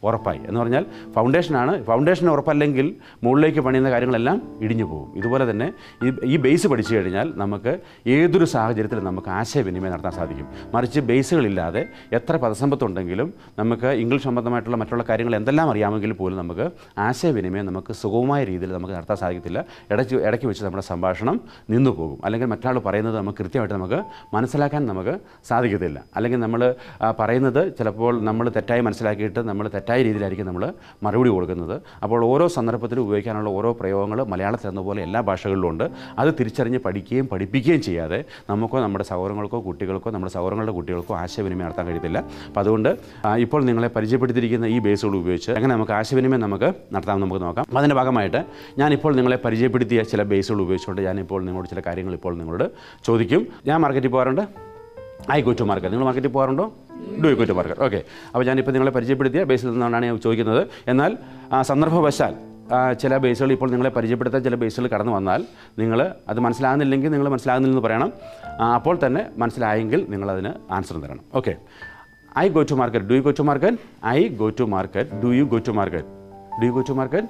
ഉറപ്പായി. എന്ന് പറഞ്ഞാൽ ഫൗണ്ടേഷനാണ് ഫൗണ്ടേഷൻ ഉറപ്പല്ലെങ്കിൽ മുകളിലേക്ക് പണിയുന്ന കാര്യങ്ങളെല്ലാം ഇടിഞ്ഞു പോകും. ഇതുപോലെ തന്നെ ഈ ഈ ബേസ് പഠിച്ചു കഴിഞ്ഞാൽ നമുക്ക് ഏതൊരു സാഹചര്യത്തിലും നമുക്ക് ആശയവിനിമയം നടത്താൻ സാധിക്കും. മറിച്ച് ബേസുകളില്ലാതെ എത്ര പദസമ്പത്തുണ്ടെങ്കിലും നമുക്ക് ഇംഗ്ലീഷ് സംബന്ധമായിട്ടുള്ള മറ്റുള്ള കാര്യങ്ങൾ എന്തെല്ലാം അറിയാമെങ്കിൽ പോലും നമുക്ക് ആശയവിനിമയം നമുക്ക് സുഗമമായ രീതിയിൽ നമുക്ക് നടത്താൻ സാധിക്കത്തില്ല. ഇടയ്ക്ക് ഇടയ്ക്ക് വെച്ച് നമ്മുടെ സംഭാഷണം നിന്നു പോകും. അല്ലെങ്കിൽ മറ്റാൾ പറയുന്നത് നമുക്ക് കൃത്യമായിട്ട് നമുക്ക് മനസ്സിലാക്കാൻ നമുക്ക് സാധിക്കത്തില്ല. അല്ലെങ്കിൽ നമ്മൾ പറയുന്നത് ചിലപ്പോൾ നമ്മൾ തെറ്റായി മനസ്സിലാക്കിയിട്ട് നമ്മൾ തെറ്റായ രീതിയിലായിരിക്കും നമ്മൾ മറുപടി കൊടുക്കുന്നത്. അപ്പോൾ ഓരോ സന്ദർഭത്തിലും ഉപയോഗിക്കാനുള്ള ഓരോ പ്രയോഗങ്ങൾ മലയാളത്തിൽ എന്ന പോലെ എല്ലാ ഭാഷകളിലും ഉണ്ട്. അത് തിരിച്ചറിഞ്ഞ് പഠിക്കുകയും പഠിപ്പിക്കുകയും ചെയ്യാതെ നമുക്കോ നമ്മുടെ സഹോദരങ്ങൾക്കോ കുട്ടികൾക്കോ നമ്മുടെ സഹോദരങ്ങളുടെ കുട്ടികൾക്കോ ആശയവിനിമയം നടത്താൻ കഴിയത്തില്ല. അപ്പോൾ അതുകൊണ്ട് ഇപ്പോൾ നിങ്ങളെ പരിചയപ്പെടുത്തിയിരിക്കുന്ന ഈ ബേസുകൾ ഉപയോഗിച്ച് എങ്ങനെ നമുക്ക് ആശയവിനിമയം നമുക്ക് നടത്താമെന്ന് നമുക്ക് നോക്കാം. അതിന്റെ ഭാഗമായിട്ട് ഞാനിപ്പോൾ നിങ്ങളെ പരിചയപ്പെടുത്തിയ ചില ബേസുകൾ ഉപയോഗിച്ചുകൊണ്ട് ഞാനിപ്പോൾ നിങ്ങളോട് ചില കാര്യങ്ങൾ ഇപ്പോൾ നിങ്ങളോട് ചോദിക്കും. ഞാൻ മാർക്കറ്റിൽ പോകാറുണ്ട്. I market. നിങ്ങൾ മാർക്കറ്റിൽ പോകാറുണ്ടോ? ഡു ഇക്വിറ്റ് ഗോ ടു മാർക്കറ്റ് ഓക്കെ അപ്പോൾ ഞാനിപ്പോൾ നിങ്ങളെ പരിചയപ്പെടുത്തിയ ബേസിൽ നിന്നാണ് ഞാൻ ചോദിക്കുന്നത്. എന്നാൽ സന്ദർഭവശാൽ ചില ബേസുകൾ ഇപ്പോൾ നിങ്ങളെ പരിചയപ്പെടുത്താൻ ചില ബേസുകൾ കടന്നു വന്നാൽ നിങ്ങൾ അത് മനസ്സിലാകുന്നില്ലെങ്കിൽ നിങ്ങൾ മനസ്സിലാകുന്നില്ലെന്ന് പറയണം. അപ്പോൾ തന്നെ മനസ്സിലായെങ്കിൽ നിങ്ങളതിന് ആൻസർ തരണം. Okay I go to market do you go to market I go to market do you go to market do you go to market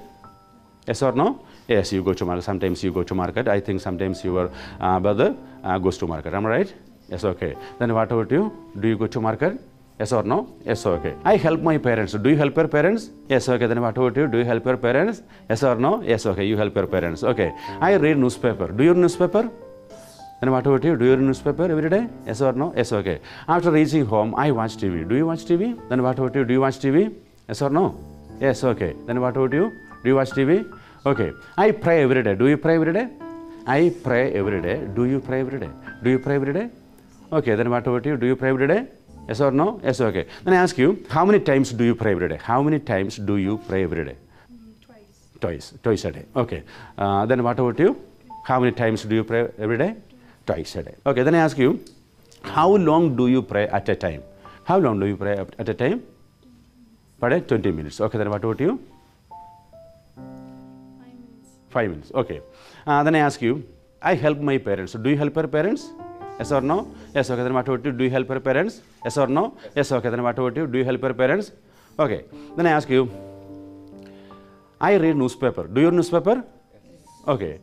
Yes or no? Yes, you go to market. Sometimes you go to market. I think sometimes your uh, brother uh, goes to market. Am I? Yes, okay. Then what about you? Do you go to market? Yes or no? Yes, okay. I help my parents. Do you help your parents? Yes, okay. Then what about you? Do you help your parents? Yes or no? Yes, okay. You help your parents. Okay. I read newspaper. Do you read newspaper? Then what about you? Do you read newspaper every day? Yes or no? Yes, okay. After reaching home, I watch TV. Do you watch TV? Then what about you? Do you watch TV? Yes or no? Yes, okay. Then what about you? Do you watch TV? Okay. I pray every day. Do you pray every day? I pray every day. Do you pray every day? Do you pray every day? Okay. Then what about you? Do you pray every day? Yes or no? Yes, okay. Then I ask you, how many times do you pray every day? How many times do you pray every day? Twice. Twice, twice a day. Okay. Uh, then what about you? How many times do you pray every day? Twice a day. Okay. Then I ask you, how long do you pray at a time? How long do you pray at a time? Per day, 20 minutes. Okay. Then what about you? Five minutes. Five minutes. Okay. Uh, then I ask you, I help my parents. So Do you help your parents? About you? Do you help your parents? Yes or no? Yes. Okay. Then what about you? Do you help your parents? Okay. Then I ask you, I read newspaper. Do you read newspaper? Okay.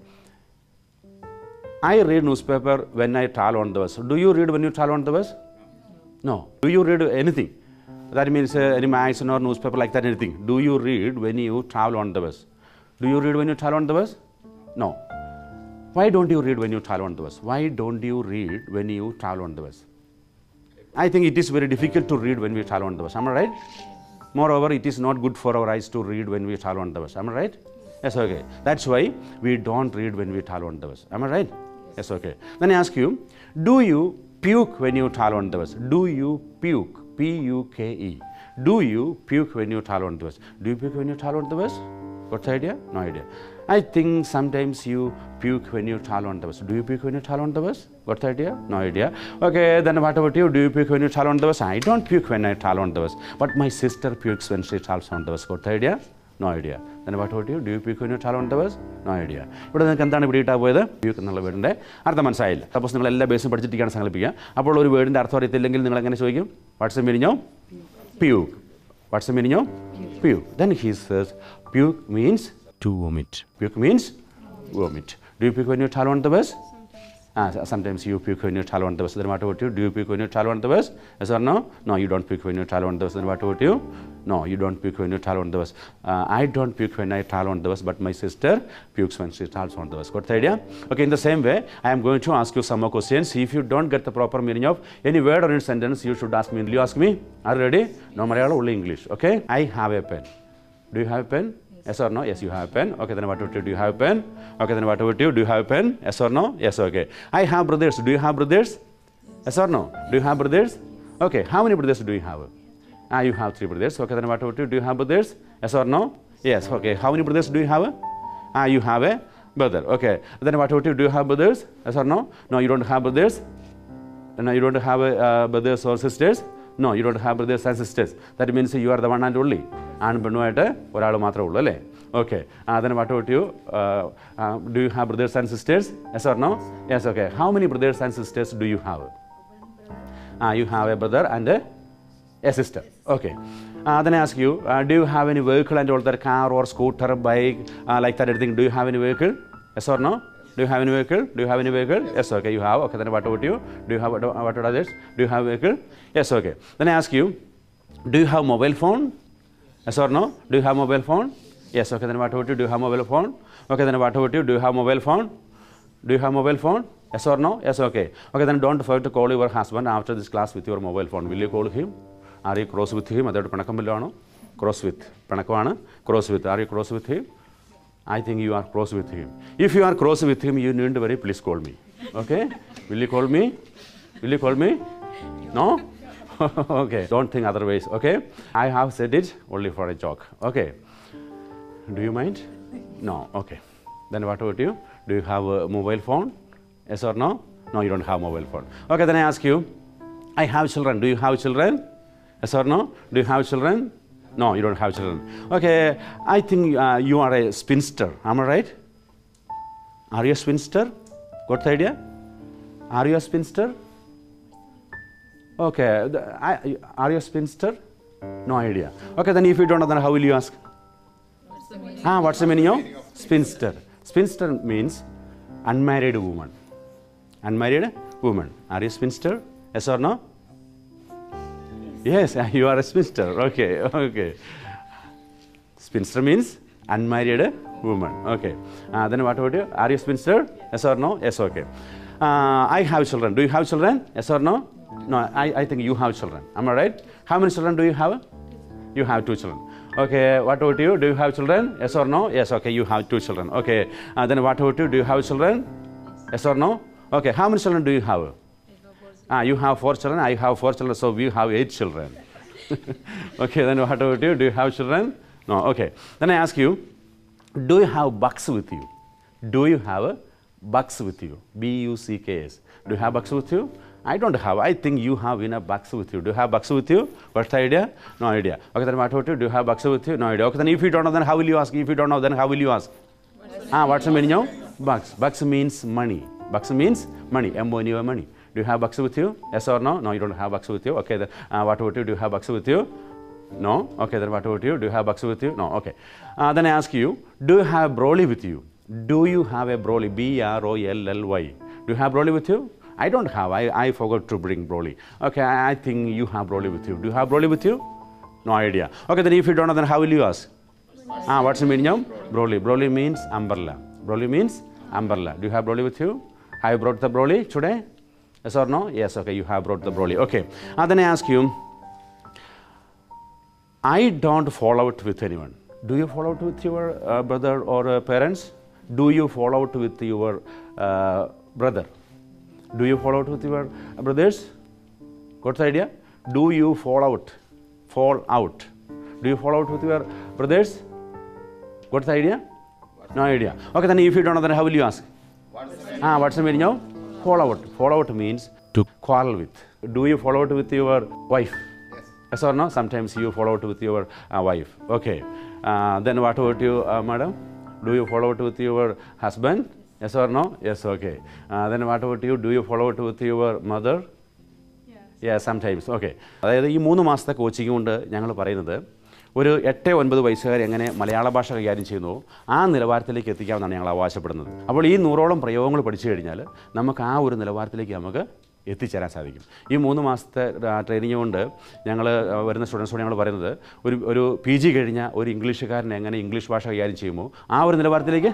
I read newspaper when I travel on the bus. Do you read when you travel on the bus? No. Do you read anything? That means uh, any magazine or newspaper like that, anything. Do you read when you travel on the bus? Do you read when you travel on the bus? No. Why don't you read when you travel on the bus? Why don't you read when you travel on the bus? I think it is very difficult to read when we travel on the bus. Am I right? Moreover, it is not good for our eyes to read when we travel on the bus. Am I right? Yes, okay. That's why we don't read when we travel on the bus. Am I right? Yes, okay. Then I ask you, do you puke when you travel on the bus? Do you puke? P U K E. Do you puke when you travel on the bus? Do you puke when you travel on the bus? What's the idea? No idea. I think sometimes you puke when you travel on the bus. Do you puke when you travel on the bus? Got the idea? No idea. Okay, then what about you? Do you puke when you travel on the bus? I don't puke when I travel on the bus. But my sister pukes when she travels on the bus. Got the idea? No idea about you? Do you pick when you travel on the bus? No idea. ഇവിടെ നിങ്ങൾക്ക് എന്താണ് ഇവിടെ ഇട്ടാ പോയത് പ്യൂക്ക് എന്നുള്ള വേർഡിന്റെ അർത്ഥം മനസ്സിലായില്ല suppose നിങ്ങൾ എല്ലാ ബേസും പഠിച്ചിട്ടാണ് സങ്കല്പിക്കുക അപ്പോൾ ഒരു വേർഡിന്റെ അർത്ഥം അറിയത്തില്ലെങ്കിൽ നിങ്ങൾ എങ്ങനെ ചോദിക്കും വാട്സ് മീനിങ്ങോ പ്യൂക്ക് വാട്സ് മീനിങ്ങോ puke then he സേഴ്സ് puke means to vomit. Puke means vomit. Do you puke when you travel on the bus? Sometimes. Ah, sometimes you puke when you travel on the bus. Then what about you? Do you puke when you travel on the bus? Yes or no? No, you don't puke when you travel on the bus. Then what about you? No, you don't puke when you travel on the bus. Uh, I don't puke when I travel on the bus, but my sister pukes when she travels on the bus. Got the idea? Okay, in the same way, I am going to ask you some more questions. If you don't get the proper meaning of any word or any sentence, you should ask me. Will you ask me? Are you ready? No Malayalam, only English. Okay? I have a pen. Do you have a pen? Yes or no? Yes, you have a pen. Okay, then what about you? Do you have a pen? Okay, then what about you? Do you have a pen? Yes or no? Yes, okay. I have brothers. Do you have brothers? Yes or no? Do you have brothers? Okay, how many brothers do you have? Ah, you have three brothers. Okay, then what about you? Do you have brothers? Yes or no? Yes, okay. How many brothers do you have? Ah, you have a brother. Okay, then what about you? Do you have brothers? Yes or no? No, you don't have brothers. No, you don't have uh, brothers or sisters. No, you don't have brothers and sisters. That means you are the one and only. ആണ് പെണ്ണുമായിട്ട് ഒരാൾ മാത്രമേ ഉള്ളൂ അല്ലേ okay അതിന് what about you do you have brothers and sisters yes or no yes okay how many brothers and sisters do you have Ah, you have a brother and a, a sister. Okay. Uh, then I ask you, uh, do you have any vehicle and all that car or scooter, bike, uh, like that everything? Do you have any vehicle? Yes or no? Do you have any vehicle? Do you have any vehicle? Yes, okay, you have. Okay, then what about you? Do you have what, what are others? Do you have vehicle? Yes, okay. Then I ask you, do you have mobile phone? Yes or no? Do you have mobile phone? Yes, okay, then what about you? Do you have mobile phone? Okay, then what about you? Do you have mobile phone? Do you have mobile phone? Yes or no? Yes, okay. Okay, then don't forget to call your husband after this class with your mobile phone. Will you call him? Are you close with him? അതായിട്ട് പിണക്കം വല്ലതും ആണോ cross with പിണക്കമാണ് cross with are you cross with him I think you are cross with him if you are cross with him you നീണ്ട് വരെ please call me okay will you call me will you call me no okay don't think otherwise okay? I have said it only for a joke okay? Do you mind? No okay. Then what about you? Do you have a mobile phone? Yes or no? No you don't have mobile phone. Okay then i ask you i have children. Do you have children? Yes or no? Do you have children? No you don't have children. Okay i think uh, you are a spinster am i right? Are you a spinster? Got the idea? Are you a spinster Okay, the, I, are you a spinster? No idea. Okay, then if you don't know, then how will you ask? Ah, what's the meaning of spinster? Spinster means unmarried woman. Unmarried woman. Are you a spinster? Yes or no? Yes, you are a spinster. Okay, okay. Spinster means unmarried woman. Okay. Uh, then what about you? Are you a spinster? Yes or no? Yes, okay. Uh, I have children. Do you have children? Yes or no? No, I, I think you have children. Am I right? How many children do you have? You have two children. Okay, what about you? Do you have children? Yes or no? Yes, okay, you have two children. Okay, uh, then what about you? Do you have children? Yes or no? Okay, how many children do you have? Ah, you have four children, I have four children, so we have eight children. okay, then what about you? Do you have children? No, okay. Then I ask you, do you have bucks with you? Do you have bucks with you? B U C K S. Do you have bucks with you? I don't have. I think you have enough bucks with you. Do you have bucks with you? What's the idea? No idea. Okay, then what about you? Do you have bucks with you? No idea. Okay, then if you don't know, then how will you ask? If you don't know, then how will you ask? Ah, what's the meaning of? Bucks means money. Bucks means money. M O N E Y money. Do you have bucks with you? Yes or no? No, you don't have bucks with you. Okay, then uh, what about you? Do you have bucks with you? No. Okay, then what about you? Do you have bucks with you? No. Okay. Uh, then I ask you, do you have broly with you? Do you have a broly? B R O L L Y. Do you have broly with you? I don't have. I, I forgot to bring broly. Okay, I, I think you have broly with you. Do you have broly with you? No idea. Okay, then if you don't know, then how will you ask? Ah, what's the meaning of broly? Broly means umbrella. Broly means umbrella. Do you have broly with you? Have you brought the broly today? Yes or no? Yes, okay, you have brought the broly. Okay. And then I ask you, I don't fall out with anyone. Do you fall out with your uh, brother or uh, parents? Do you fall out with your uh, brother? Do you fall out with your brothers? Got the idea? Do you fall out? Fall out. Do you fall out with your brothers? Got the idea? No idea. Okay, then if you don't know, then how will you ask? Ah, what's the meaning of fall out? Fall out means to quarrel with. Do you fall out with your wife? Yes or no? Sometimes you fall out with your uh, wife. Okay. Uh, then what about you, uh, madam? Do you fall out with your husband? Yes or no? Yes, okay. Uh, then what about you? Do you follow it with your mother? Yeah sometimes okay അതായത് ഈ മൂന്ന് മാസത്തെ coaching കൊണ്ട് ഞങ്ങൾ പറയുന്നത് ഒരു എട്ട് ഒൻപത് വയസ്സുകാർ എങ്ങനെ മലയാള ഭാഷ കൈകാര്യം ചെയ്യുന്നു ആ നിലവാരത്തിലേക്ക് എത്തിക്കാമെന്നാണ് ഞങ്ങൾ അവകാശപ്പെടുന്നത് അപ്പോൾ ഈ നൂറോളം പ്രയോഗങ്ങൾ പഠിച്ചു കഴിഞ്ഞാൽ നമുക്ക് ആ ഒരു നിലവാരത്തിലേക്ക് നമുക്ക് എത്തിച്ചേരാൻ സാധിക്കും ഈ മൂന്ന് മാസത്തെ ട്രെയിനിങ് കൊണ്ട് ഞങ്ങൾ വരുന്ന സ്റ്റുഡൻസോട് ഞങ്ങൾ പറയുന്നത് ഒരു ഒരു പി ജി കഴിഞ്ഞ ഒരു ഇംഗ്ലീഷുകാരൻ എങ്ങനെ ഇംഗ്ലീഷ് ഭാഷ കൈകാര്യം ചെയ്യുമോ ആ ഒരു നിലവാരത്തിലേക്ക്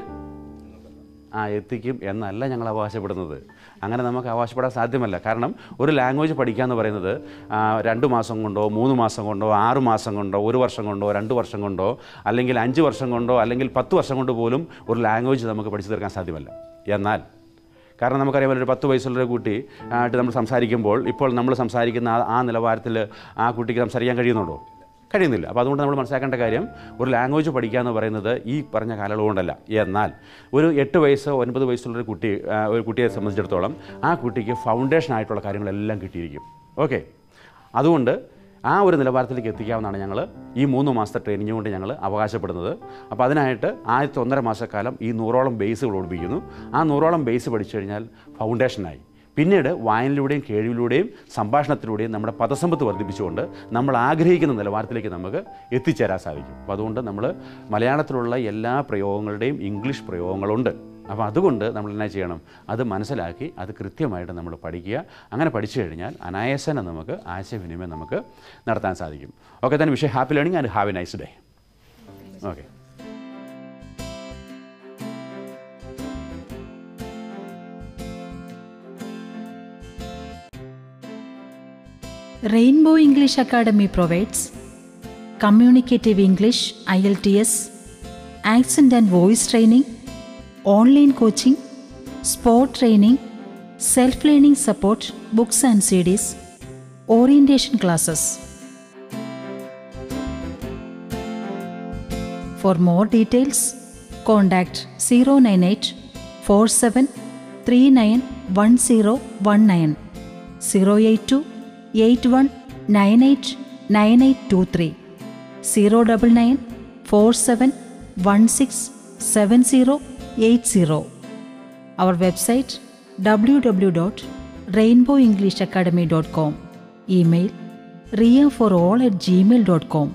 ആ എത്തിക്കും എന്നല്ല ഞങ്ങൾ അവകാശപ്പെടുന്നത്. അങ്ങനെ നമുക്ക് അവകാശപ്പെടാൻ സാധ്യമല്ല. കാരണം ഒരു ലാംഗ്വേജ് പഠിക്കുക എന്ന് പറയുന്നത് രണ്ട് മാസം കൊണ്ടോ മൂന്ന് മാസം കൊണ്ടോ ആറ് മാസം കൊണ്ടോ ഒരു വർഷം കൊണ്ടോ രണ്ട് വർഷം കൊണ്ടോ അല്ലെങ്കിൽ അഞ്ച് വർഷം കൊണ്ടോ അല്ലെങ്കിൽ പത്ത് വർഷം കൊണ്ട് പോലും ഒരു ലാംഗ്വേജ് നമുക്ക് പഠിച്ചു തീർക്കാൻ സാധ്യമല്ല. എന്നാൽ കാരണം നമുക്കറിയാം ഒരു പത്ത് വയസ്സുള്ളൊരു കുട്ടി ആയിട്ട് നമ്മൾ സംസാരിക്കുമ്പോൾ ഇപ്പോൾ നമ്മൾ സംസാരിക്കുന്ന ആ- നിലവാരത്തിൽ ആ കുട്ടിക്ക് സംസാരിക്കാൻ കഴിയുന്നുണ്ടോ? കഴിയുന്നില്ല. അപ്പോൾ അതുകൊണ്ട് നമ്മൾ മനസ്സിലാക്കേണ്ട കാര്യം ഒരു ലാംഗ്വേജ് പഠിക്കുക എന്ന് പറയുന്നത് ഈ പറഞ്ഞ കാലയളവ് കൊണ്ടല്ല. എന്നാൽ ഒരു എട്ട് വയസ്സോ ഒൻപത് വയസ്സുള്ള ഒരു കുട്ടി ഒരു കുട്ടിയെ സംബന്ധിച്ചിടത്തോളം ആ കുട്ടിക്ക് ഫൗണ്ടേഷൻ ആയിട്ടുള്ള കാര്യങ്ങളെല്ലാം കിട്ടിയിരിക്കും. ഓക്കെ? അതുകൊണ്ട് ആ ഒരു നിലവാരത്തിലേക്ക് എത്തിക്കാമെന്നാണ് ഞങ്ങൾ ഈ മൂന്ന് മാസത്തെ ട്രെയിനിങ് കൊണ്ട് ഞങ്ങൾ അവകാശപ്പെടുന്നത്. അപ്പോൾ അതിനായിട്ട് ആദ്യത്തെ ഒന്നര മാസക്കാലം ഈ നൂറോളം ബേസുകൾ ഓടിപ്പിക്കുന്നു. ആ നൂറോളം ബേസ് പഠിച്ചു കഴിഞ്ഞാൽ ഫൗണ്ടേഷനായി പിന്നീട് വായനയിലൂടെയും കേൾവിയിലൂടെയും സംഭാഷണത്തിലൂടെയും നമ്മുടെ പദസമ്പത്ത് വർദ്ധിപ്പിച്ചുകൊണ്ട് നമ്മൾ ആഗ്രഹിക്കുന്ന നിലവാരത്തിലേക്ക് നമുക്ക് എത്തിച്ചേരാൻ സാധിക്കും. അപ്പോൾ അതുകൊണ്ട് നമ്മൾ മലയാളത്തിലുള്ള എല്ലാ പ്രയോഗങ്ങളുടെയും ഇംഗ്ലീഷ് പ്രയോഗങ്ങളുണ്ട്. അപ്പോൾ അതുകൊണ്ട് നമ്മൾ എന്നാ ചെയ്യണം? അത് മനസ്സിലാക്കി അത് കൃത്യമായിട്ട് നമ്മൾ പഠിക്കുക. അങ്ങനെ പഠിച്ചു കഴിഞ്ഞാൽ അനായാസന നമുക്ക് ആശയവിനിമയം നമുക്ക് നടത്താൻ സാധിക്കും. ഓക്കെ തന്നെ വിഷയം happy learning and have a nice day okay Rainbow English Academy provides Communicative English IELTS, Accent and Voice Training, Online Coaching, Sport Training, Self Learning Support, Books and CDs, Orientation Classes. For more details, contact 098 47 39 1019 082 eight one nine eight nine eight two three zero double nine four seven one six seven zero eight zero our website W W dot rainbow English academy dot com email Ria for all at Gmail dot com